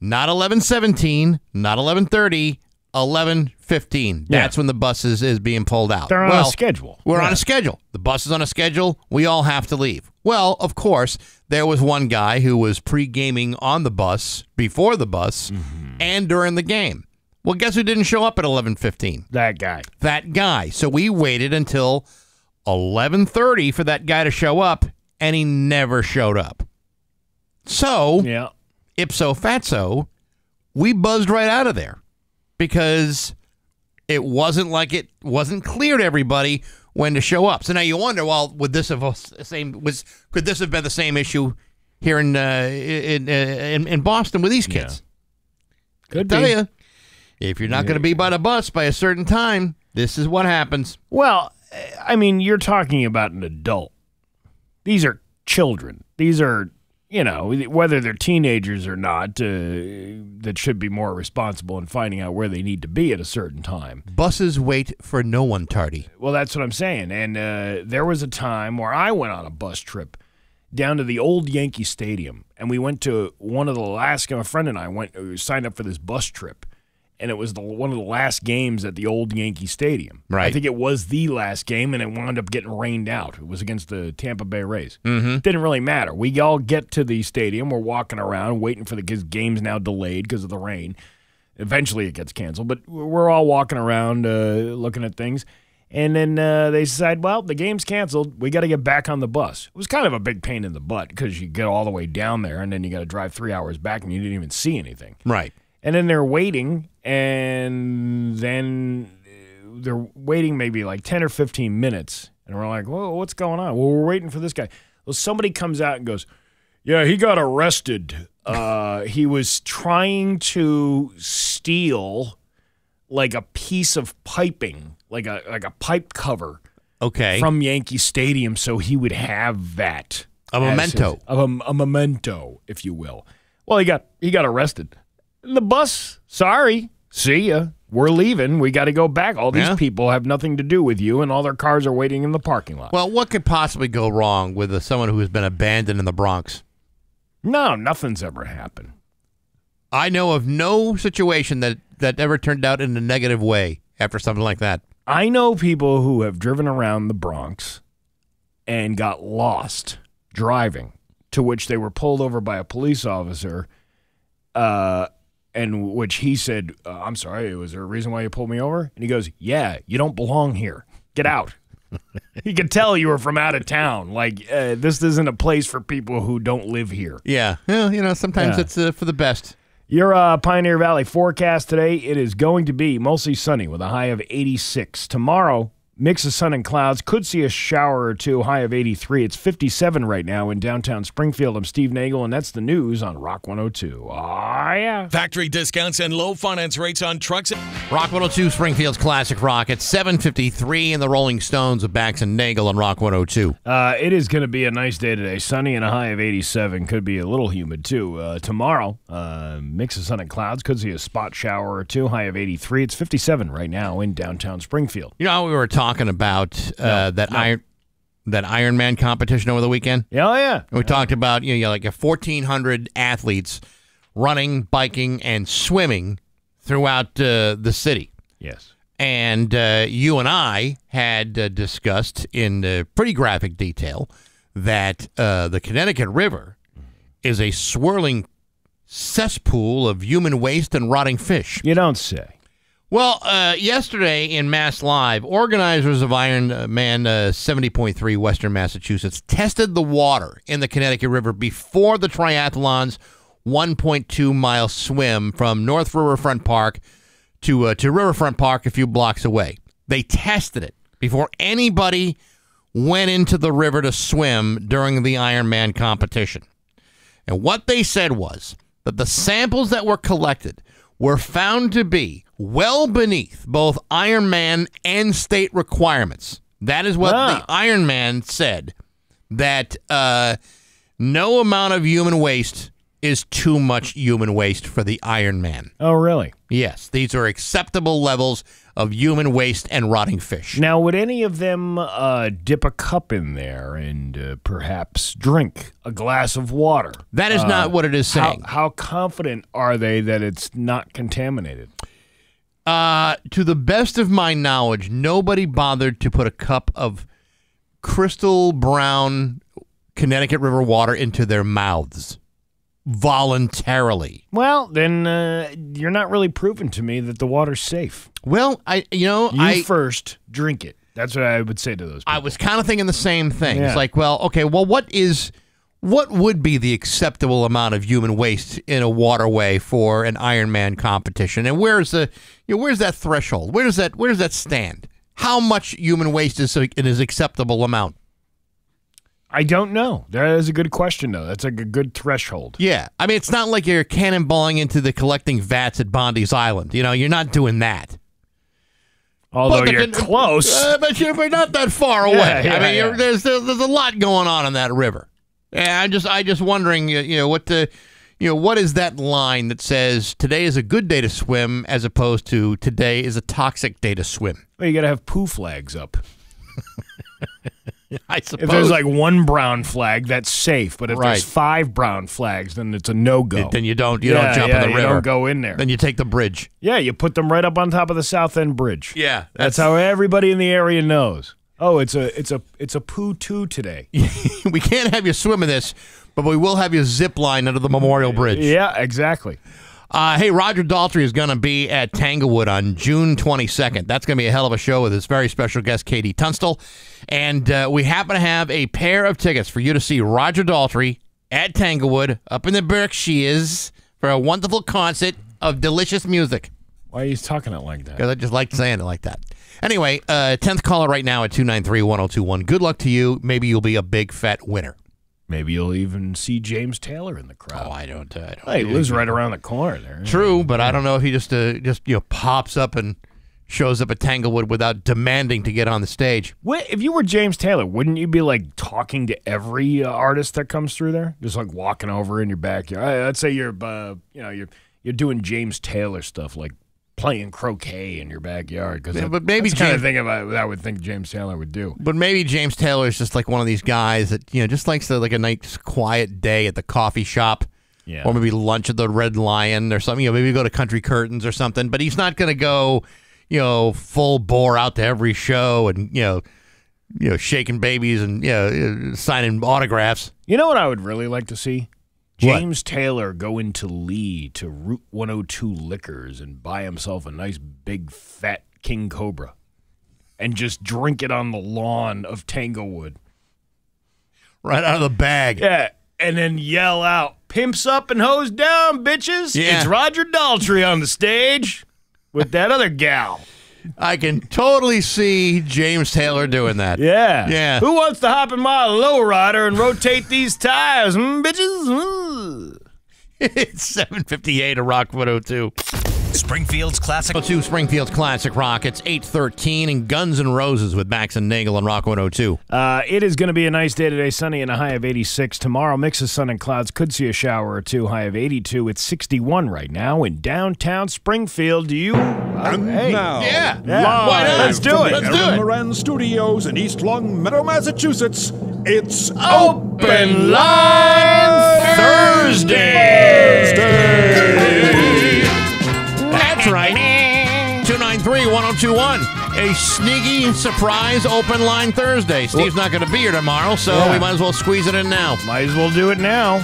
not eleven seventeen, not eleven thirty. 11:15. Yeah. That's when the bus is, is being pulled out. They're on a schedule. we're on a schedule. The bus is on a schedule. We all have to leave. Well, of course, there was one guy who was pre gaming on the bus before the bus Mm-hmm. and during the game. Well, guess who didn't show up at 11:15? That guy. That guy. So we waited until 11:30 for that guy to show up and he never showed up. So, Yeah. ipso fatso, we buzzed right out of there because it wasn't like it wasn't clear to everybody when to show up. So now you wonder, well, would this have the same was could this have been the same issue here in uh, in, uh, in in Boston with these kids? Could Tell you, if you're not going to be by the bus by a certain time, this is what happens. Well, I mean, you're talking about an adult. These are children. These are, you know, whether they're teenagers or not, uh, that should be more responsible in finding out where they need to be at a certain time. Buses wait for no one tardy. Well, that's what I'm saying. And uh, there was a time where I went on a bus trip down to the old Yankee Stadium, and we went to one of the last. A friend and I went uh, signed up for this bus trip, and it was the one of the last games at the old Yankee Stadium. Right. I think it was the last game, and it wound up getting rained out. It was against the Tampa Bay Rays. Mm-hmm. Didn't really matter. We all get to the stadium. We're walking around, waiting for the because game's now delayed because of the rain. Eventually, it gets canceled, but we're all walking around uh, looking at things. And then uh, they decide, well, the game's canceled. We got to get back on the bus. It was kind of a big pain in the butt because you get all the way down there and then you got to drive three hours back and you didn't even see anything. Right. And then they're waiting, and then uh, they're waiting maybe like 10 or 15 minutes. And we're like, whoa, what's going on? Well, we're waiting for this guy. Well, somebody comes out and goes, yeah, he got arrested. Uh, he was trying to steal like a piece of piping, like a like a pipe cover Okay. from Yankee Stadium, so he would have that A memento. his- a, a memento, if you will. Well, he got he got arrested. The bus, sorry, see ya. We're leaving. We got to go back. All these Yeah. people have nothing to do with you, and all their cars are waiting in the parking lot. well, what could possibly go wrong with uh, someone who has been abandoned in the Bronx? no, nothing's ever happened. I know of no situation that that ever turned out in a negative way after something like that. I know people who have driven around the Bronx and got lost driving, to which they were pulled over by a police officer, uh, and which he said, uh, "I'm sorry, was there a reason why you pulled me over?" And he goes, "Yeah, you don't belong here. Get out." [LAUGHS] he could tell you were from out of town. Like uh, this isn't a place for people who don't live here. Yeah. Well, you know, sometimes Yeah. it's uh, for the best. Your uh, Pioneer Valley forecast today, it is going to be mostly sunny with a high of 86. Tomorrow, mix of sun and clouds. Could see a shower or two, high of 83. It's 57 right now in downtown Springfield. I'm Steve Nagle, and that's the news on Rock 102. Ah, yeah. Factory discounts and low finance rates on trucks. Rock 102, Springfield's Classic Rock at 753 in the Rolling Stones of Bax and Nagle on Rock 102. Uh, it is going to be a nice day today. Sunny and a high of 87. Could be a little humid, too. Uh, tomorrow, uh, mix of sun and clouds. Could see a spot shower or two, high of 83. It's 57 right now in downtown Springfield. You know, we were talking about uh, that Iron that Ironman competition over the weekend. Yeah, oh, yeah. We talked about you know like a 1,400 athletes running, biking, and swimming throughout uh, the city. Yes. And uh, you and I had uh, discussed in uh, pretty graphic detail that uh, the Connecticut River is a swirling cesspool of human waste and rotting fish. You don't say. Well, uh, yesterday in Mass Live, organizers of Ironman uh, 70.3 Western Massachusetts tested the water in the Connecticut River before the triathlons 1.2 mile swim from North Riverfront Park to uh, to Riverfront Park a few blocks away. They tested it before anybody went into the river to swim during the Ironman competition. And what they said was that the samples that were collected were found to be well beneath both Ironman and state requirements. That is what Ah. the Ironman said that uh, no amount of human waste is too much human waste for the Ironman. Oh, really? Yes, these are acceptable levels of human waste and rotting fish. Now, would any of them uh, dip a cup in there and uh, perhaps drink a glass of water? That is not what it is How, saying. how confident are they that it's not contaminated? Uh, to the best of my knowledge, nobody bothered to put a cup of crystal brown Connecticut River water into their mouths voluntarily. Well, then uh, you're not really proving to me that the water's safe. Well, I you know You I first drink it. That's what I would say to those people. I was kind of thinking the same thing. Yeah. It's like, well, okay, well, what is what would be the acceptable amount of human waste in a waterway for an Ironman competition, and where's the you know, where's that threshold? Where does that where does that stand? How much human waste is a- is acceptable amount? I don't know. That is a good question, though. That's like a good threshold. Yeah, I mean, it's not like you're cannonballing into the collecting vats at Bondi's Island. You know, you're not doing that. Although But the you're con- close. Uh, but you're not that far away. Yeah, yeah, I mean, yeah. there's, there's there's a lot going on in that river. And I just I just wondering, you you know, what the you know what is that line that says today is a good day to swim as opposed to today is a toxic day to swim? well, you got to have poo flags up. [LAUGHS] I If there's like one brown flag, that's safe. But if Right. there's five brown flags, then it's a no go. then you don't you yeah, don't jump yeah, in the you river. don't go in there. Then you take the bridge. yeah, you put them right up on top of the South End Bridge. Yeah, That's how everybody in the area knows. Oh, it's a it's a it's a poo two today. [LAUGHS] we can't have you swim in this, but we will have you zip line under the Memorial Bridge. yeah, exactly. Uh, hey, Roger Daltrey is going to be at Tanglewood on June 22nd. That's going to be a hell of a show with his very special guest, KT Tunstall. And uh, we happen to have a pair of tickets for you to see Roger Daltrey at Tanglewood up in the Berkshires for a wonderful concert of delicious music. Why are you talking it like that? Because I just like saying it like that. Anyway, uh, 10th caller right now at 293 1021. Good luck to you. Maybe you'll be a big fat winner. Maybe you'll even see James Taylor in the Oh, crowd. I don't. Uh, I don't Oh, he lives right around the corner there. True, but I don't know if he just uh, just you know pops up and shows up at Tanglewood without demanding to get on the stage. What, if you were James Taylor, wouldn't you be like talking to every uh, artist that comes through there? Just like walking over in your backyard. I- I'd say you're, uh, you know, you're you're doing James Taylor stuff, like playing croquet in your backyard. Because Yeah, but maybe that's the kind of James- thing I, I would think James Taylor would do. But maybe James Taylor is just like one of these guys that you know just likes to like a nice quiet day at the coffee shop. Yeah. Or maybe lunch at the Red Lion or something. You know, maybe go to Country Curtains or something. But he's not going to go, you know, full bore out to every show and you know, you know, shaking babies and you know, signing autographs. You know what I would really like to see? What? James Taylor go into Lee to Route 102 Liquors and buy himself a nice big fat King Cobra and just drink it on the lawn of Tanglewood. Right out of the bag. Yeah, and then yell out, "Pimps up and hose down, bitches!" Yeah. It's Roger Daltrey on the stage with that other gal. I can totally see James Taylor doing that. Yeah, Yeah. Who wants to hop in my lowrider and rotate these tires, hmm, bitches? Hmm. [LAUGHS] it's 758 of Rock 102. Springfield's classic. 102 Springfield's Classic Rock. It's 813 and Guns N' Roses with Bax and Nagle on Rock 102. Uh, it is going to be a nice day today, sunny and a high of 86. Tomorrow, mix of sun and clouds. Could see a shower or two, high of 82. It's 61 right now in downtown Springfield. Do you? And hey. now, Yeah. Yeah. Why not? Let's do it. Let's do it. Moran Studios in East Longmeadow, Massachusetts, it's Open Line Thursday. That's right. 293 1021. A sneaky surprise open line Thursday. Steve's not going to be here tomorrow, so Yeah. we might as well squeeze it in now. Might as well do it now.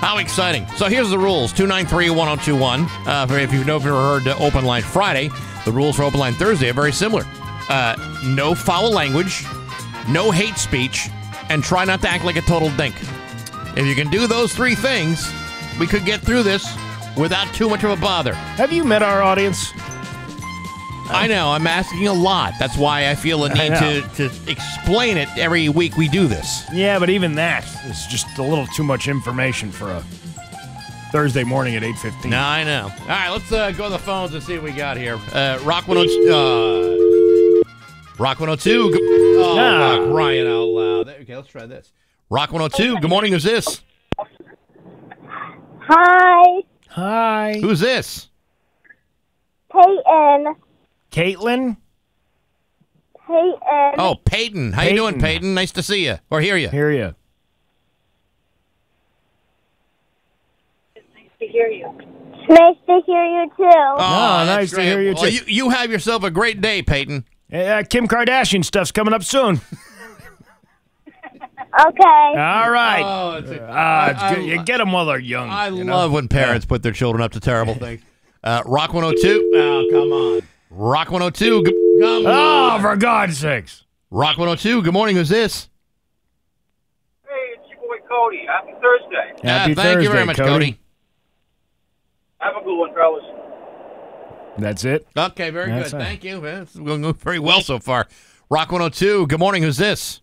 How exciting. So here's the rules 293 1021. Uh, for- if you've never heard uh, Open Line Friday, the rules for Open Line Thursday are very similar. Uh, no foul language, no hate speech, and try not to act like a total dink. If you can do those three things, we could get through this without too much of a bother. Have you met our audience? I know I'm asking a lot. That's why I feel a I need to, know. to explain it every week we do this. Yeah, but even that is just a little too much information for a Thursday morning at 8.15. No, I know. All right, let's uh, go to the phones and see what we got here. Uh, Rock 102. Uh, Rock 102. Good, oh, Ah. fuck, crying out loud. Okay, let's try this. Rock 102. Good morning. Who's this? Hi, Hi. Who's this? Peyton. Caitlin? Peyton. Oh, Peyton. How you doing, Peyton. Peyton? Nice to see you or hear you. Hear you. Nice to hear you. It's nice to hear you too. Oh, nice that's to hear you, Well, too. you, you have yourself a great day, Peyton. Uh, Kim Kardashian stuff's coming up soon. Okay. All right. Oh, it's a- Ah, it's I- good. You get them while they're young. I you know? love when parents put their children up to terrible [LAUGHS] things. Uh, Rock 102. Oh, come on. Rock 102. Good, come Oh, on. for God's sakes. Rock 102. Good morning. Who's this? Hey, it's your boy Cody. Happy Thursday. Happy thank you very Thursday, much, Cody. Cody. Have a good one, fellas. That's it. Okay, very That's good. it. Thank you. It's going very well so far. Rock 102. Good morning. Who's this?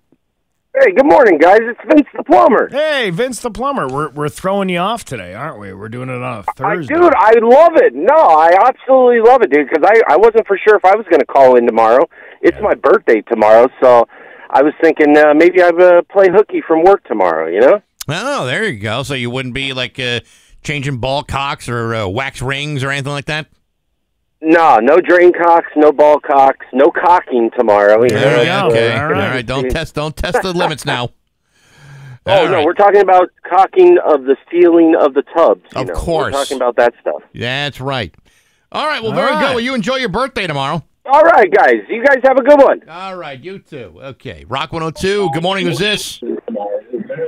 Hey, good morning, guys. It's Vince the plumber. Hey, Vince the plumber. We're we're throwing you off today, aren't we? We're doing it on a I, Thursday. dude, I love it. No, I absolutely love it, dude. Because I I wasn't for sure if I was going to call in tomorrow. It's my birthday tomorrow, so I was thinking uh, maybe I'd uh, play hooky from work tomorrow. You know? Oh, there you go. So you wouldn't be like uh, changing ball cocks or uh, wax rings or anything like that? No, no drain cocks, no ball cocks, no cocking tomorrow. You There know? you Yeah, go. okay. All All right. right. Don't test. Don't test the limits now. Oh All no, right. we're talking about cocking of the ceiling of the tubs. You Of know? course. we're talking about that stuff. That's right. All right. Well, All very right. good. Well, you enjoy your birthday tomorrow. All right, guys. You guys have a good one. All right. You too. Okay. Rock 102. Good morning. Who's this?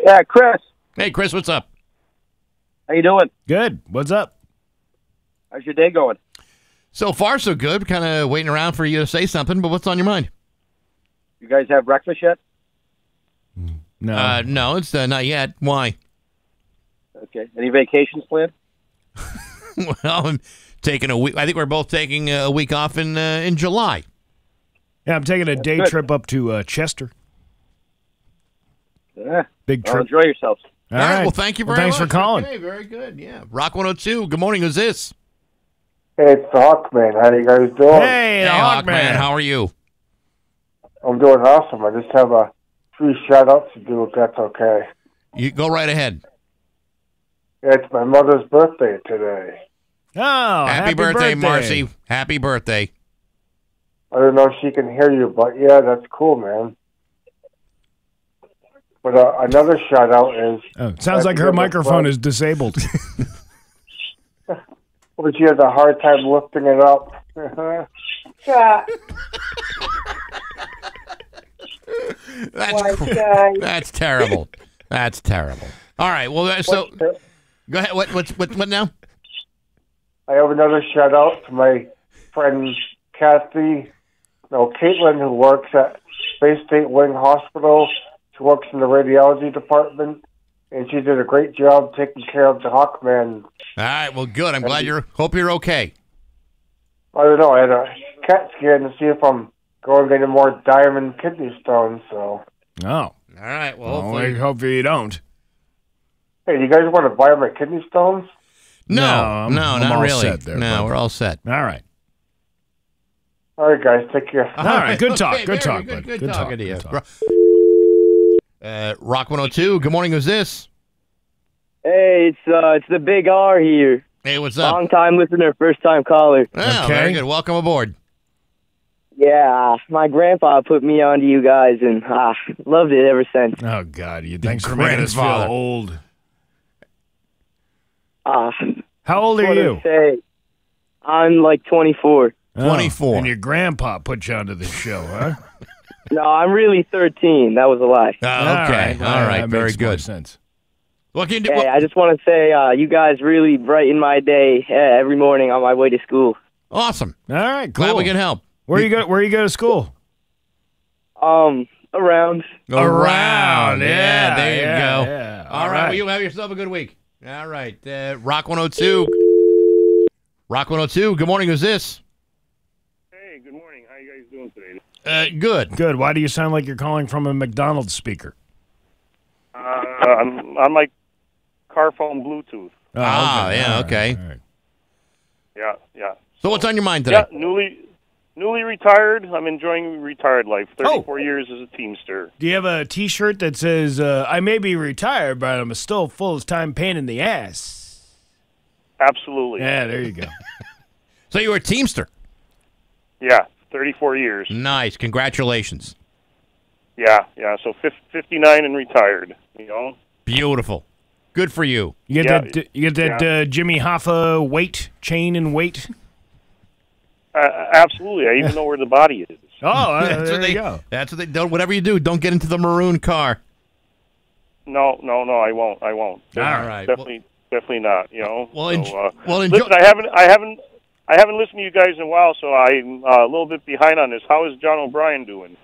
Yeah, Chris. Hey, Chris. What's up? How you doing? Good. What's up? How's your day going? So far, so good. Kind of waiting around for you to say something, but what's on your mind? You guys have breakfast yet? No. Uh, no, it's uh, not yet. Why? Okay. Any vacations planned? [LAUGHS] well, I'm taking a week. I think we're both taking a week off in uh, in July. yeah, I'm taking a day good. trip up to uh, Chester. Yeah. Big Well, trip. enjoy yourselves. All All right. right. Well, thank you Well, very thanks much. for calling. Okay, very good. Yeah. Rock 102. Good morning. Who's this? Hey, it's the Hawkman. How you guys doing? Hey, the Hawkman. How are you? I'm doing awesome. I just have a few shout outs to do if that's okay. You go right ahead. Yeah, it's my mother's birthday today. Oh, happy, birthday, Marcy. Happy birthday. I don't know if she can hear you, but yeah, that's cool, man. But uh, another shout out is Oh, sounds like her microphone is disabled. [LAUGHS] but she has a hard time lifting it up. [LAUGHS] [LAUGHS] That's cr- that's terrible. That's terrible. All right. Well, uh, so go ahead. What what's what what now? I have another shout out to my friend Kathy, no, Caitlin, who works at Bay State Wing Hospital. She works in the radiology department, and she did a great job taking care of the Hawkman. All right. Well, good. I'm glad you're. Hope you're okay. I don't know. I had a CAT scan to see if I'm going to get more diamond kidney stones. So, oh. All right. Well, Well, hopefully. hopefully you don't. hey, you guys want to buy my kidney stones? No, No, no, I'm- I'm not really. set there, no, bud. we're all set. All right. All right, guys, take care. All right. Good [LAUGHS] talk. Okay, good talk, Good, bud. good, Good talking talk, to you. good talk. Ro- Uh, Rock 102. Good morning. Who's this? Hey, it's uh, it's the Big R here. Hey, what's up? Long time listener, first time caller. Oh, very good. Welcome aboard. Yeah, my grandpa put me onto you guys, and ah, loved it ever since. Oh God! You thanks for making us feel old. Ah, How old are you? Say, I'm like 24. Oh, 24. And your grandpa put you onto the show, huh? [LAUGHS] No, I'm really 13. That was a lie. Oh, All okay. right, All right. that Very makes more good. sense. What can you do? Hey, I just want to say, uh, you guys really brighten my day uh, every morning on my way to school. Awesome. All right, cool. Glad we can help. Where you go? Where you go to school? Um, around. Around, yeah, there you yeah, go. yeah. All All right. right. Well, you have yourself a good week. All right. Uh, Rock 102. Rock 102. Good morning. Who's this? Hey, good morning. How you guys doing today? Uh, good. Good. Why do you sound like you're calling from a McDonald's speaker? Uh, I'm on my car phone Bluetooth. Oh, ah, okay. yeah, All right, okay. all right. Yeah, yeah. So what's on your mind today? Yeah, newly newly retired. I'm enjoying retired life. Oh. 34 years as a Teamster. Do you have a T-shirt that says uh, "I may be retired, but I'm still full time pain in the ass"? Absolutely. Yeah, there you go. [LAUGHS] So you were a Teamster. Yeah, 34 years. Nice. Congratulations. Yeah, yeah. So fif- 59 and retired. You know. Beautiful. Good for you. You get Yeah, that? You get that yeah. uh, Jimmy Hoffa weight chain and weight. Uh, absolutely. I even know where the body is. [LAUGHS] Oh, uh, that's there what they. you go. That's what they. Don't. Whatever you do, don't get into the maroon car. No, no, no. I won't. I won't. All right. Definitely, definitely not. You know. Well, So, enj- uh, well, enjoy- listen. I haven't. I haven't. I haven't listened to you guys in a while, so I'm uh, a little bit behind on this. How is John O'Brien doing?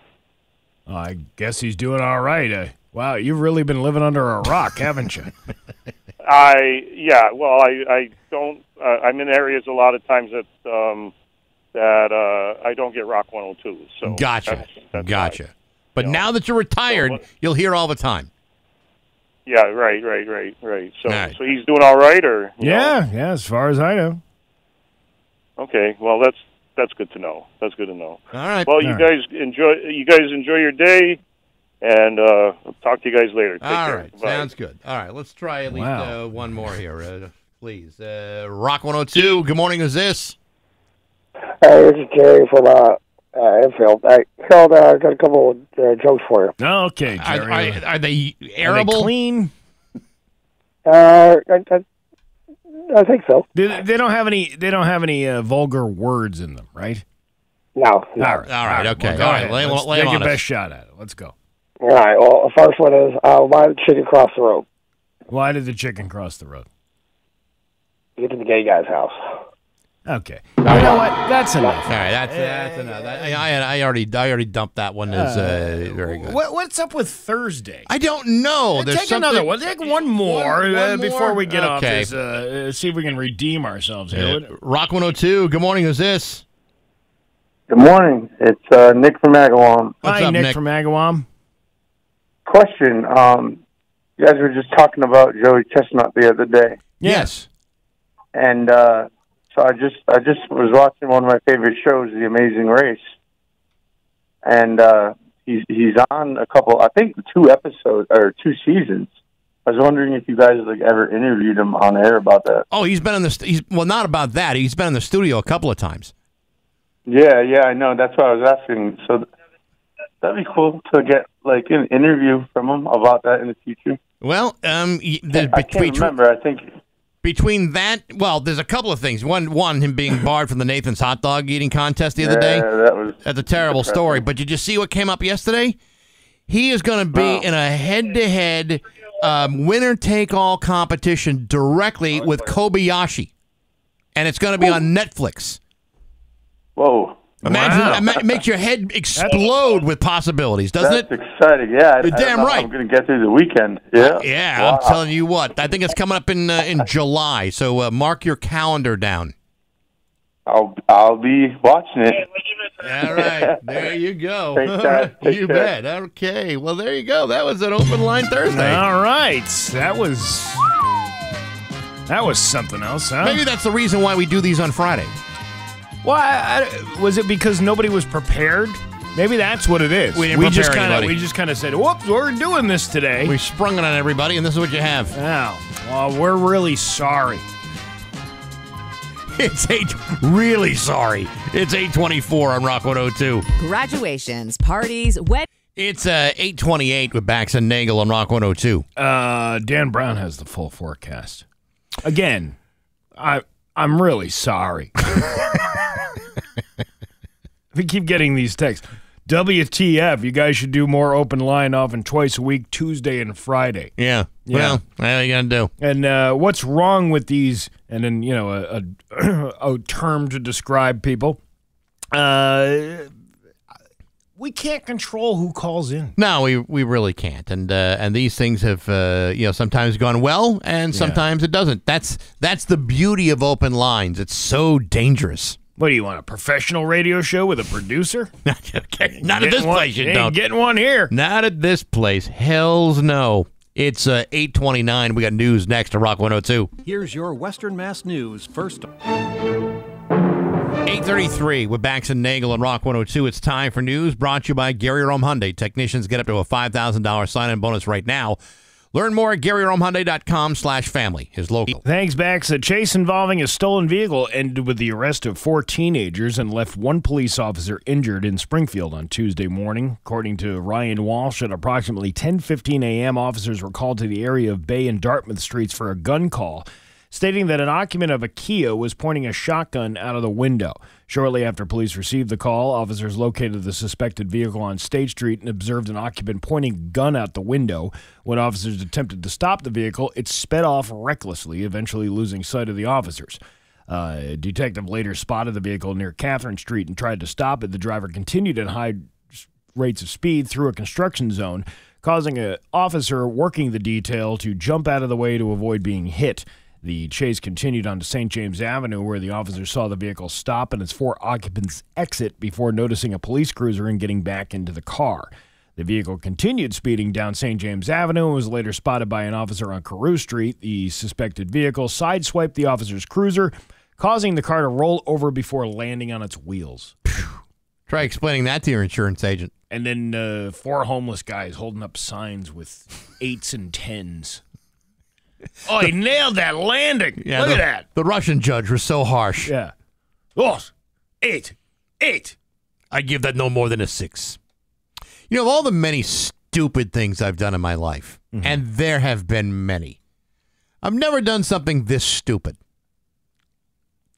I guess he's doing all right. Uh, wow, you've really been living under a rock, [LAUGHS] haven't you? I yeah. Well, I I don't. Uh, I'm in areas a lot of times that um, that uh, I don't get Rock 102. So Gotcha. that's- that's gotcha. why. But You know, now that you're retired, what- you'll hear all the time. Yeah. Right. Right. Right. Right. So All right. so he's doing all right, or you know? yeah, yeah. As far as I know. Okay. Well, that's that's good to know. That's good to know. All right. Well, you All guys enjoy. You guys enjoy your day, and uh, I'll talk to you guys later. Take All care. right. Bye. Sounds good. All right. Let's try at least Wow. uh, one more here, uh, please. Uh, Rock 102. Good morning. Who's this? Hey, this is Jerry from uh, uh, Enfield. Hey, Harold, uh, I got a couple of uh, jokes for you. Okay, Are, Jerry. are, are they Are they clean? Uh, I, I, I think so. They, they don't have any. They don't have any uh, vulgar words in them, right? No. no. All right. All right. Okay. Well, all right. lay- Let's lay take on your us. best shot at it. Let's go. All right. Well, the first one is uh, why did the chicken cross the road? Why did the chicken cross the road? To get to the gay guy's house. Okay. You know what? That's enough. All right, that's that's enough. I, I, I already I already dumped that one as uh, very good. What, what's up with Thursday? I don't know. There's take something. another one. Take one more One- uh, before we get off Okay. this. Uh, uh, see if we can redeem ourselves here. Uh, Rock 102. Good morning. Who's this? Good morning. It's uh, Nick from Agawam. What's Hi, up, Nick, Nick? from Agawam. Question. Um, you guys were just talking about Joey Chestnut the other day, Yes. and uh, so I just I just was watching one of my favorite shows, The Amazing Race, and uh, he's he's on a couple, I think two episodes or two seasons. I was wondering if you guys like ever interviewed him on air about that. Oh, he's been in the. St- he's well, not about that. He's been in the studio a couple of times. Yeah, yeah, I know. That's what I was asking. So th- that'd be cool to get like an interview from him about that in the future. Well, um, the, I can't between, remember. I think between that, well, there's a couple of things. One, one, him being [LAUGHS] barred from the Nathan's hot dog eating contest the other day. Yeah, that was That's a terrible depressing. story. But did you see what came up yesterday? He is going to be No. in a head-to-head um, winner-take-all competition directly with Kobayashi, and it's going to be on Netflix. Whoa. Imagine, Wow. ima- it makes your head explode with possibilities, doesn't That's it? exciting. Yeah, You're I damn don't right. I'm going to get through the weekend. Yeah, Yeah, Wow. I'm telling you what. I think it's coming up in uh, in July, so uh, mark your calendar down. I'll I'll be watching it. All right, [LAUGHS] there you go. Thanks, [LAUGHS] guys. Take you care. bet. Okay, well there you go. That was an open line Thursday. All right, that was that was something else, huh? Maybe that's the reason why we do these on Friday. Why I, was it because nobody was prepared? Maybe that's what it is. We didn't just prepare kind of anybody. we just kind of said, "Whoops, we're doing this today." We sprung it on everybody, and this is what you have. oh, well, we're really sorry. It's eight. Really sorry. It's eight twenty-four on Rock One Hundred Two. Graduations, parties, wed. It's uh, eight twenty-eight with Bax and Nagle on Rock One Hundred Two. Uh, Dan Brown has the full forecast. Again, I I'm really sorry. [LAUGHS] we keep getting these texts. WTF? You guys should do more open line often twice a week, Tuesday and Friday. Yeah. Yeah. Well, what are you gonna do? And uh, what's wrong with these? And then you know a, a, [CLEARS THROAT] a term to describe people. Uh, we can't control who calls in. No, we we really can't, and uh, and these things have uh, you know sometimes gone well, and Yeah. sometimes it doesn't. That's that's the beauty of open lines. It's so dangerous. What do you want? A professional radio show with a producer? [LAUGHS] okay, not at this one- place. You ain't don't. getting one here. Not at this place. Hell's no. It's uh, eight twenty nine. We got news next to Rock one hundred two. Here's your Western Mass News first. 833 with Bax and Nagle and Rock 102. It's time for news brought to you by Gary Rome Hyundai. Technicians get up to a $5,000 sign-in bonus right now. Learn more at GaryRomeHyundai.com slash family. His local. Thanks, Bax. A chase involving a stolen vehicle ended with the arrest of four teenagers and left one police officer injured in Springfield on Tuesday morning. According to Ryan Walsh, at approximately 10:15 a.m., officers were called to the area of Bay and Dartmouth streets for a gun call, stating that an occupant of a Kia was pointing a shotgun out of the window. Shortly after police received the call, officers located the suspected vehicle on State Street and observed an occupant pointing a gun out the window. When officers attempted to stop the vehicle, it sped off recklessly, eventually losing sight of the officers. Uh, a detective later spotted the vehicle near Catherine Street and tried to stop it. The driver continued at high rates of speed through a construction zone, causing an officer working the detail to jump out of the way to avoid being hit. The chase continued onto St. James Avenue, where the officer saw the vehicle stop and its four occupants exit before noticing a police cruiser and getting back into the car. The vehicle continued speeding down St. James Avenue and was later spotted by an officer on Carew Street. The suspected vehicle sideswiped the officer's cruiser, causing the car to roll over before landing on its wheels. Try explaining that to your insurance agent. And then uh, four homeless guys holding up signs with eights and tens. Oh, he nailed that landing. [LAUGHS] Yeah, Look the, at that. The Russian judge was so harsh. Yeah. Oh, eight. Eight. I give that no more than a six. You know, of all the many stupid things I've done in my life, Mm-hmm. and there have been many, I've never done something this stupid.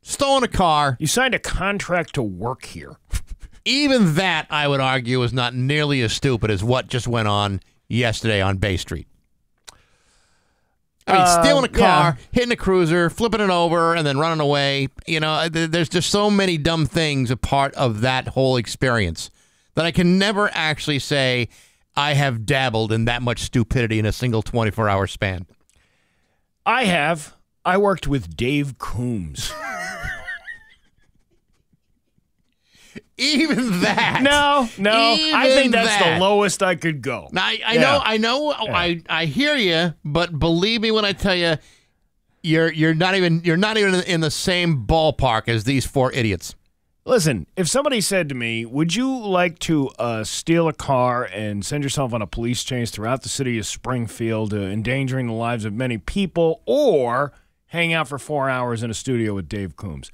Stolen a car. You signed a contract to work here. [LAUGHS] Even that, I would argue, is not nearly as stupid as what just went on yesterday on Bay Street. I mean, Uh, stealing a car, yeah. hitting a cruiser, flipping it over, and then running away. You know, th- there's just so many dumb things a part of that whole experience that I can never actually say I have dabbled in that much stupidity in a single 24 hour span. I have. I worked with Dave Coombs. [LAUGHS] [LAUGHS] Even that. No, no. I think that's that. the lowest I could go. Now, I, I Yeah. know, I know, I, I hear you, but believe me when I tell you, you're you're not even you're not even in the same ballpark as these four idiots. Listen, if somebody said to me, "Would you like to uh, steal a car and send yourself on a police chase throughout the city of Springfield, uh, endangering the lives of many people, or hang out for four hours in a studio with Dave Coombs?"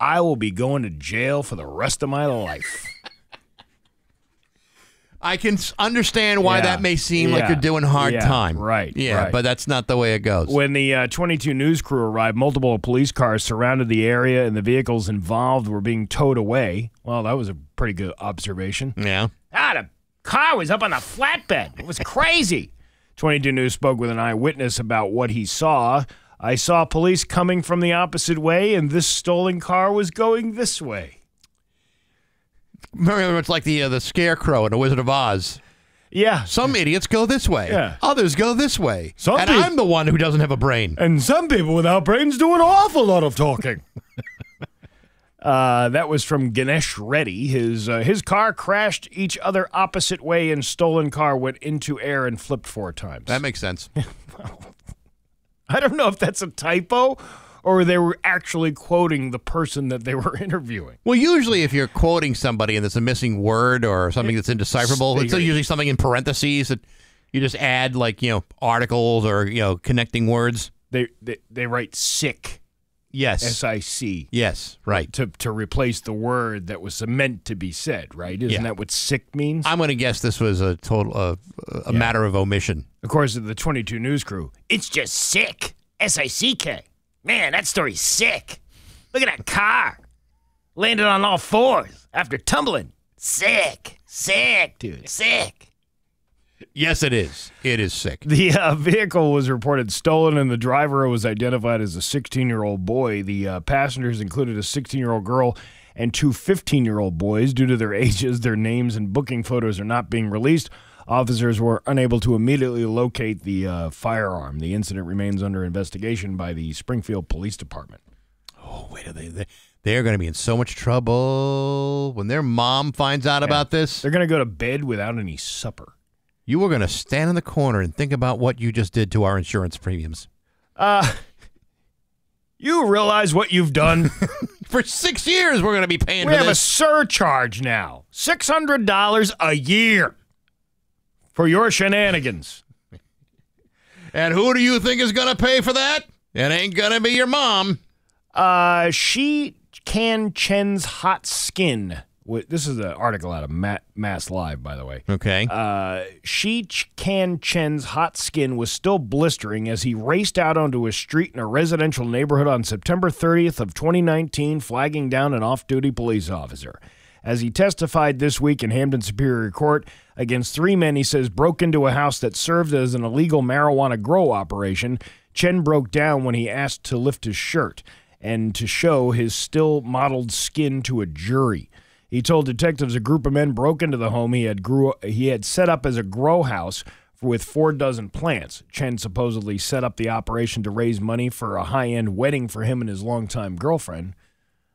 I will be going to jail for the rest of my life. I can understand why Yeah. that may seem like you're doing hard Yeah. time. Right, Yeah, right. but that's not the way it goes. When the uh, 22 news crew arrived, multiple police cars surrounded the area and the vehicles involved were being towed away. Well, that was a pretty good observation. Yeah. Ah, the car was up on the flatbed. It was crazy. [LAUGHS] 22 News spoke with an eyewitness about what he saw. I saw police coming from the opposite way, and this stolen car was going this way. Remember, it's like the uh, the scarecrow in the Wizard of Oz. Yeah. Some idiots go this way. Yeah. Others go this way. Some and I'm the one who doesn't have a brain. And some people without brains do an awful lot of talking. [LAUGHS] uh, that was from Ganesh Reddy. His uh, his car crashed each other opposite way, and stolen car went into air and flipped four times. That makes sense. [LAUGHS] [LAUGHS] [LAUGHS] I don't know if that's a typo or they were actually quoting the person that they were [LAUGHS] interviewing. Well, usually if you're quoting somebody and there's a missing word or something that's indecipherable, it's usually something in parentheses that you just add like, you know, articles or, you know, connecting words. They they, they write sic. Yes. S I C. Yes, right. To to replace the word that was meant to be said, right? Isn't Yeah. that what sick means? I'm going to guess this was a total uh, a matter of omission. Of course, the 22 News crew. It's just sick. S I C K. Man, that story's sick. Look at that car. Landed on all fours after tumbling. Sick. Sick, dude. Sick. Yes, it is. It is sick. The uh, vehicle was reported stolen, and the driver was identified as a 16 year old boy. The uh, passengers included a 16 year old girl and two 15 year old boys. Due to their [LAUGHS] ages, their names and booking photos are not being released. Officers were unable to immediately locate the uh, firearm. The incident remains under investigation by the Springfield Police Department. Oh, wait, are they, they they're going to be in so much trouble when their mom finds out about this. They're going to go to bed without any supper. You are going to stand in the corner and think about what you just did to our insurance premiums. Uh, you realize what you've done? [LAUGHS] For six years, we're going to be paying we have a surcharge now $600 a year for your shenanigans. and who do you think is going to pay for that? It ain't going to be your mom. Uh, she can Chen's hot skin. This is an article out of Ma- Mass Live, by the way. Okay. Uh, Shi Ch- Kan Chen's hot skin was still blistering as he raced out onto a street in a residential neighborhood on September 30th of 2019, flagging down an off-duty police officer. As he testified this week in Hampden Superior Court against three men, he says broke into a house that served as an illegal marijuana grow operation. Chen broke down when he asked to lift his shirt and to show his still mottled skin to a jury. He told detectives a group of men broke into the home he had grew he had set up as a grow house with four dozen plants. Chen supposedly set up the operation to raise money for a high-end wedding for him and his longtime girlfriend.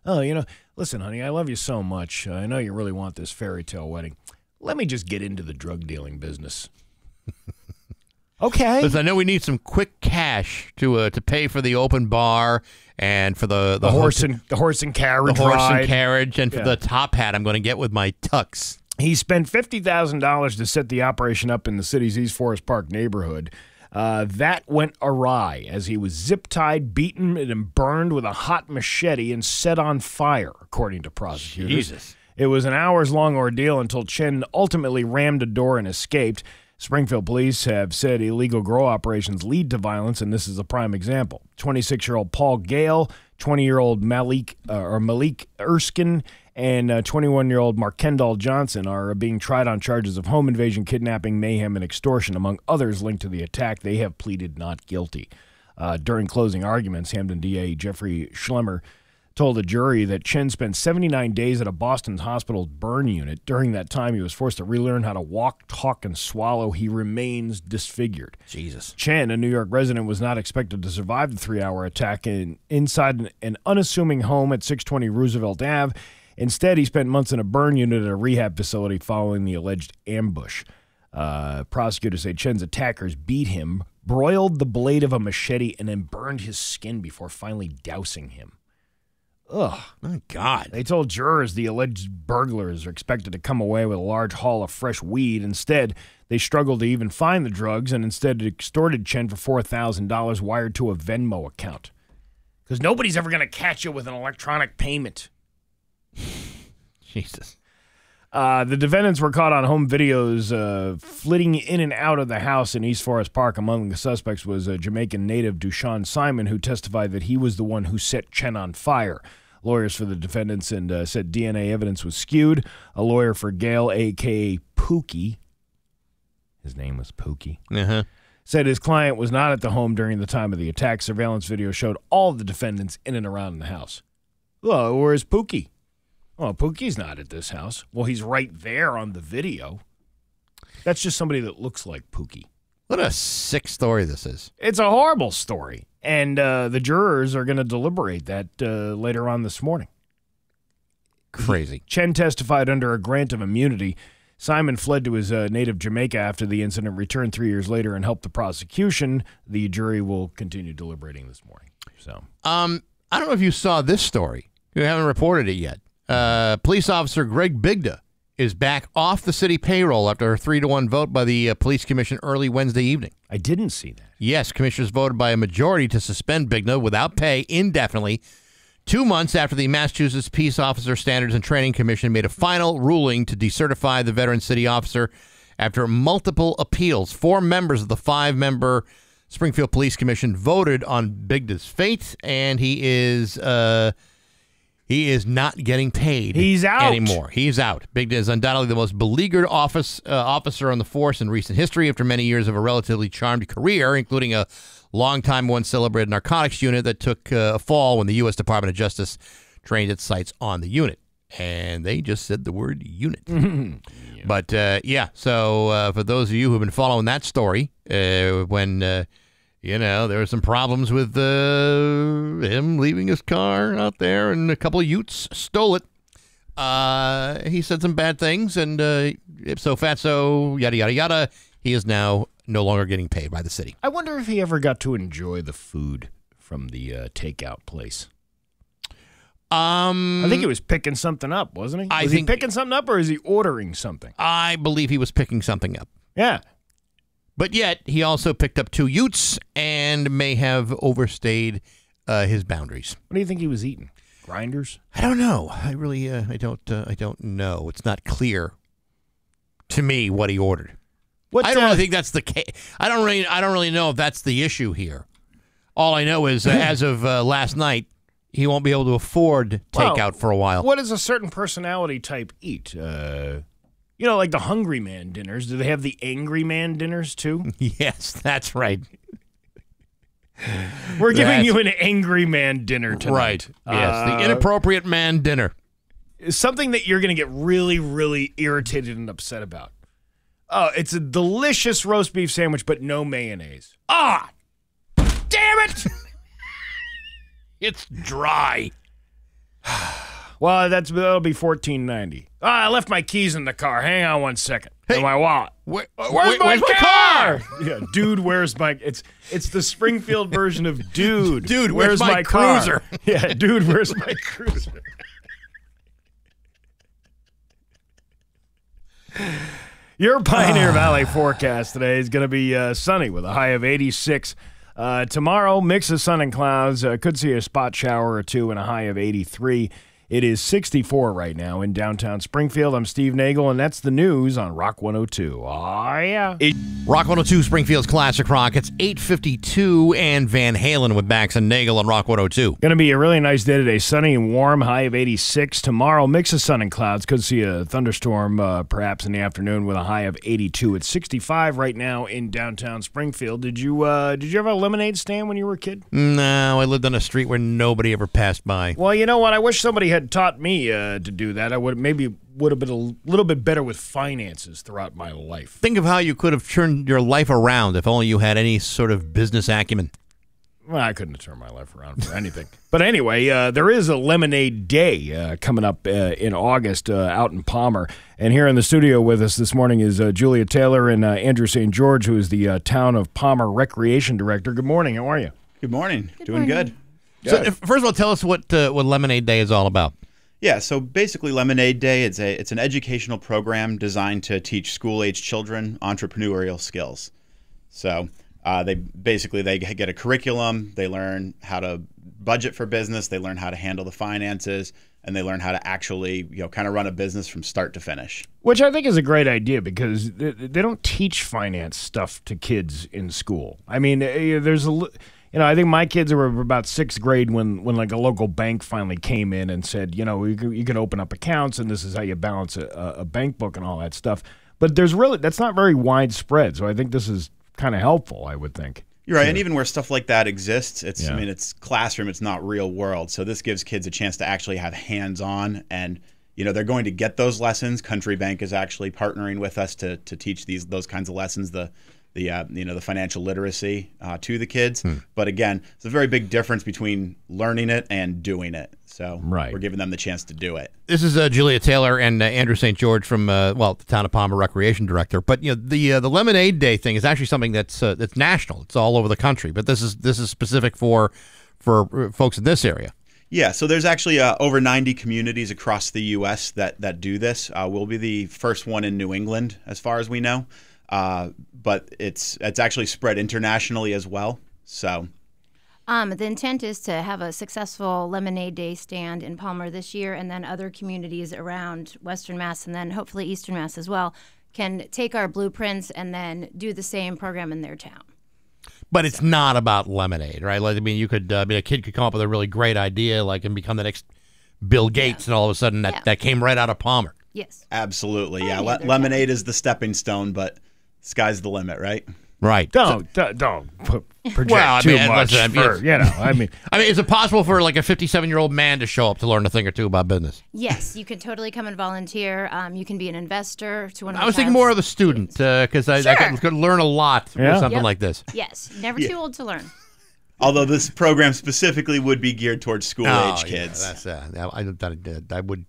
Oh, you know, listen, honey, I love you so much. Uh, I know you really want this fairy tale wedding. Let me just get into the drug dealing business. Okay. Because I know we need some quick cash to uh, to pay for the open bar and for the The, horse hotel- and the horse and carriage the horse ride. and carriage, and for Yeah. the top hat I'm going to get with my tux. He spent fifty thousand dollars to set the operation up in the city's East Forest Park neighborhood. Uh, that went awry as he was zip tied, beaten, and burned with a hot machete and set on fire, according to prosecutors. Jesus. It was an hours long ordeal until Chen ultimately rammed a door and escaped. Springfield police have said illegal grow operations lead to violence, and this is a prime example. 26 year old Paul Gale, 20 year old Malik uh, or Malik Erskine, and 21 year old Mark Kendall Johnson are being tried on charges of home invasion, kidnapping, mayhem, and extortion, among others linked to the attack. They have pleaded not guilty. Uh, during closing arguments, Hampden DA Jeffrey Schlemmer told a jury that Chen spent 79 days at a Boston hospital's burn unit. During that time, he was forced to relearn how to walk, talk, and swallow. He remains disfigured. Jesus. Chen, a New York resident, was not expected to survive the three-hour attack in, inside an, an unassuming home at 620 Roosevelt Ave. Instead, he spent months in a burn unit at a rehab facility following the alleged ambush. Uh, prosecutors say Chen's attackers beat him, broiled the blade of a machete, and then burned his skin before finally dousing him. Ugh. My God. They told jurors the alleged burglars are expected to come away with a large haul of fresh weed. Instead, they struggled to even find the drugs and instead extorted Chen for $4,000 wired to a Venmo account. Because nobody's ever going to catch you with an electronic payment. [LAUGHS] Jesus. Uh, the defendants were caught on home videos uh, flitting in and out of the house in East Forest Park. Among the suspects was a Jamaican native, Dushan Simon, who testified that he was the one who set Chen on fire. Lawyers for the defendants and uh, said DNA evidence was skewed. A lawyer for Gale, a.k.a. Pookie, his name was Pookie, Uh-huh. said his client was not at the home during the time of the attack. Surveillance video showed all the defendants in and around the house. Well, where's Pookie? Oh, Pookie's not at this house. Well, he's right there on the video. That's just somebody that looks like Pookie. What a sick story this is. It's a horrible story. And uh, the jurors are going to deliberate that uh, later on this morning. Crazy. Chen testified under a grant of immunity. Simon fled to his uh, native Jamaica after the incident, returned three years later, and helped the prosecution. The jury will continue deliberating this morning. So, Um, I don't know if you saw this story. You haven't reported it yet. Uh, police officer Greg Bigda is back off the city payroll after a three to one vote by the uh, police commission early Wednesday evening. I didn't see that. Yes, commissioners voted by a majority to suspend Bigda without pay indefinitely. Two months after the Massachusetts Peace Officer Standards and Training Commission made a final ruling to decertify the veteran city officer after multiple appeals, four members of the five member Springfield Police Commission voted on Bigda's fate, and he is uh, he is not getting paid. He's out. anymore. He's out. Bigda is undoubtedly the most beleaguered office uh, officer on the force in recent history. After many years of a relatively charmed career, including a long-time once celebrated narcotics unit that took uh, a fall when the U.S. Department of Justice trained its sights on the unit. and they just said the word unit. [LAUGHS] But uh, yeah, so uh, for those of you who have been following that story, uh, when uh, you know there were some problems with uh, him leaving his car out there, and a couple of Utes stole it. Uh, he said some bad things, and uh, ipso fatso, yada yada yada. He is now no longer getting paid by the city. I wonder if he ever got to enjoy the food from the uh, takeout place. Um, I think he was picking something up, wasn't he? I was think- he picking something up, or is he ordering something? I believe he was picking something up. Yeah. But yet, he also picked up two Utes and may have overstayed uh, his boundaries. What do you think he was eating? Grinders? I don't know. I really, uh, I don't, uh, I don't know. It's not clear to me what he ordered. What, I don't uh, really think that's the case. I don't really, I don't really know if that's the issue here. All I know is, uh, [CLEARS THROAT] as of uh, last night, he won't be able to afford Well, takeout for a while. What does a certain personality type eat? You know, like the hungry man dinners. Do they have the angry man dinners too? [LAUGHS] yes, that's right. We're giving That's- you an angry man dinner tonight. Right. Yes, the Uh, inappropriate man dinner. something that you're going to get really, really irritated and upset about. Oh, it's a delicious roast beef sandwich, but no mayonnaise. Ah, damn it! [LAUGHS] it's dry. [SIGHS] [SIGHS] [SIGHS] well, that's that'll be fourteen ninety. Ah, I left my keys in the car. Hang on one second. Hey, and my wallet. Where, Where's, where- my, where's my car? car? [LAUGHS] yeah, dude, where's my? It's it's the Springfield version of [LAUGHS] dude. Dude, where's my car? cruiser? [LAUGHS] Yeah, dude, where's my cruiser? Your Pioneer [SIGHS] Valley forecast today is going to be uh, sunny with a high of 86. Uh, tomorrow, mix of sun and clouds. Uh, could see a spot shower or two and a high of 83. It is 64 right now in downtown Springfield. I'm Steve Nagle, and that's the news on Rock 102. Oh, yeah. Rock 102 Springfield's Classic Rock. It's 852 and Van Halen with Bax and Nagle on Rock 102. Going to be a really nice day today. Sunny and warm, high of 86. Tomorrow, mix of sun and clouds. Could see a thunderstorm uh, perhaps in the afternoon with a high of 82. It's 65 right now in downtown Springfield. Did you uh, did you have a lemonade stand when you were a kid? No, I lived on a street where nobody ever passed by. Well, you know what? I wish somebody had taught me uh, to do that. I would maybe would have been a little bit better with finances throughout my life. Think of how you could have turned your life around if only you had any sort of business acumen. Well, I couldn't have turned my life around for anything. [LAUGHS] but anyway, uh, there is a Lemonade Day uh, coming up uh, in August uh, out in Palmer. And here in the studio with us this morning is uh, Julia Taylor and uh, Andrew St. George, who is the uh, Town of Palmer Recreation Director. Good morning. How are you? Good morning. Doing good. So, first of all, tell us what uh, what Lemonade Day is all about. Yeah, so basically Lemonade Day it's a it's an educational program designed to teach school-age children entrepreneurial skills. So, uh, they basically they get a curriculum, they learn how to budget for business, they learn how to handle the finances, and they learn how to actually, you know, kind of run a business from start to finish. Which I think is a great idea because they, they don't teach finance stuff to kids in school. I mean, eh, there's a, li- you know, I think my kids were about sixth grade when, when like a local bank finally came in and said, you know, you can, you can open up accounts and this is how you balance a, a bank book and all that stuff. But there's really that's not very widespread. So I think this is kind of helpful. I would think. You're right, and even where stuff like that exists, it's Yeah. I mean it's classroom, it's not real world. So this gives kids a chance to actually have hands-on and you know they're going to get those lessons. Country Bank is actually partnering with us to to teach these those kinds of lessons, the the uh, you know the financial literacy uh, to the kids. But again, it's a very big difference between learning it and doing it. So Right. we're giving them the chance to do it. This is uh, Julia Taylor and uh, Andrew St. George from uh, well, the town of Palmer Recreation Director. But you know, the uh, the Lemonade Day thing is actually something that's uh, that's national. It's all over the country. But this is this is specific for for folks in this area. Yeah, so there's actually uh, over 90 communities across the U.S. that that do this. Uh, we'll be the first one in New England, as far as we know, uh, but it's it's actually spread internationally as well. So Um, the intent is to have a successful Lemonade Day stand in Palmer this year, and then other communities around Western Mass and then hopefully Eastern Mass as well can take our blueprints and then do the same program in their town. But it's not about lemonade, right? Like, I mean, you could, uh, I mean, a kid could come up with a really great idea, like, and become the next Bill Gates, and all of a sudden that, Yeah. that came right out of Palmer. Yes. absolutely, yeah. Le- lemonade is the stepping stone, but sky's the limit, right? Right. Don't don't, don't put, [LAUGHS] project Well, I too mean, much. listen, for, you know, I mean, [LAUGHS] I mean, is it possible for like a 57 year old man to show up to learn a thing or two about business? Yes, you can totally come and volunteer. Um, you can be an investor to one of I the was thinking more of the student because I, I Sure. could learn a lot Yeah. with something Yep. like this. Yes, never Yeah. too old to learn. Although this program specifically would be geared towards school Oh, age yeah, kids. that's uh, I, that, that would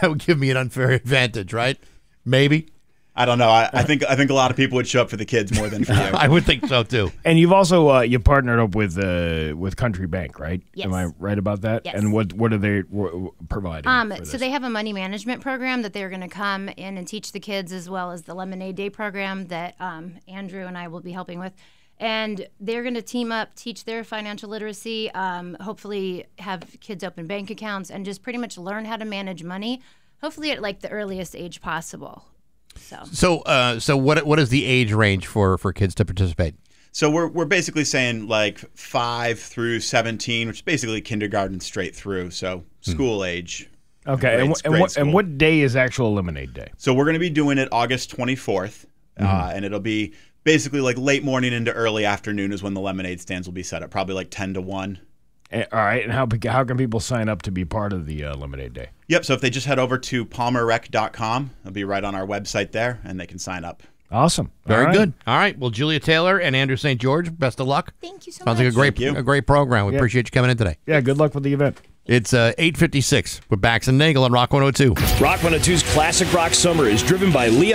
that would give me an unfair [LAUGHS] advantage, right? Maybe. I don't know. I, I think I think a lot of people would show up for the kids more than for [LAUGHS] you. I would think so too. and you've also uh, you partnered up with uh, with Country Bank, right? Yes. Am I right about that? Yes. And what what are they w- providing? Um, for so they have a money management program that they're going to come in and teach the kids, as well as the Lemonade Day program that um, Andrew and I will be helping with. And they're going to team up, teach their financial literacy, um, hopefully have kids open bank accounts, and just pretty much learn how to manage money. Hopefully at like the earliest age possible. So So, uh, so what what is the age range for for kids to participate? So we're we're basically saying like five through seventeen, which is basically kindergarten straight through. So school age. okay. And, wh- and, grade what, and what day is actual Lemonade Day? So we're going to be doing it August 24th, uh, Mhm. and it'll be basically like late morning into early afternoon is when the lemonade stands will be set up, probably like 10 to 1. Eh, all right. And how how can people sign up to be part of the uh, Lemonade Day? Yep, so if they just head over to palmerrec.com, it'll be right on our website there, and they can sign up. Awesome. Very All right. good. All right. Well, Julia Taylor and Andrew St. George, best of luck. Thank you so Sounds like a great a great program. We Yeah. appreciate you coming in today. Yeah. Good luck with the event. It's uh, 8:56 with Bax and Nagle on Rock 102. Rock 102's classic rock summer is driven by Lia.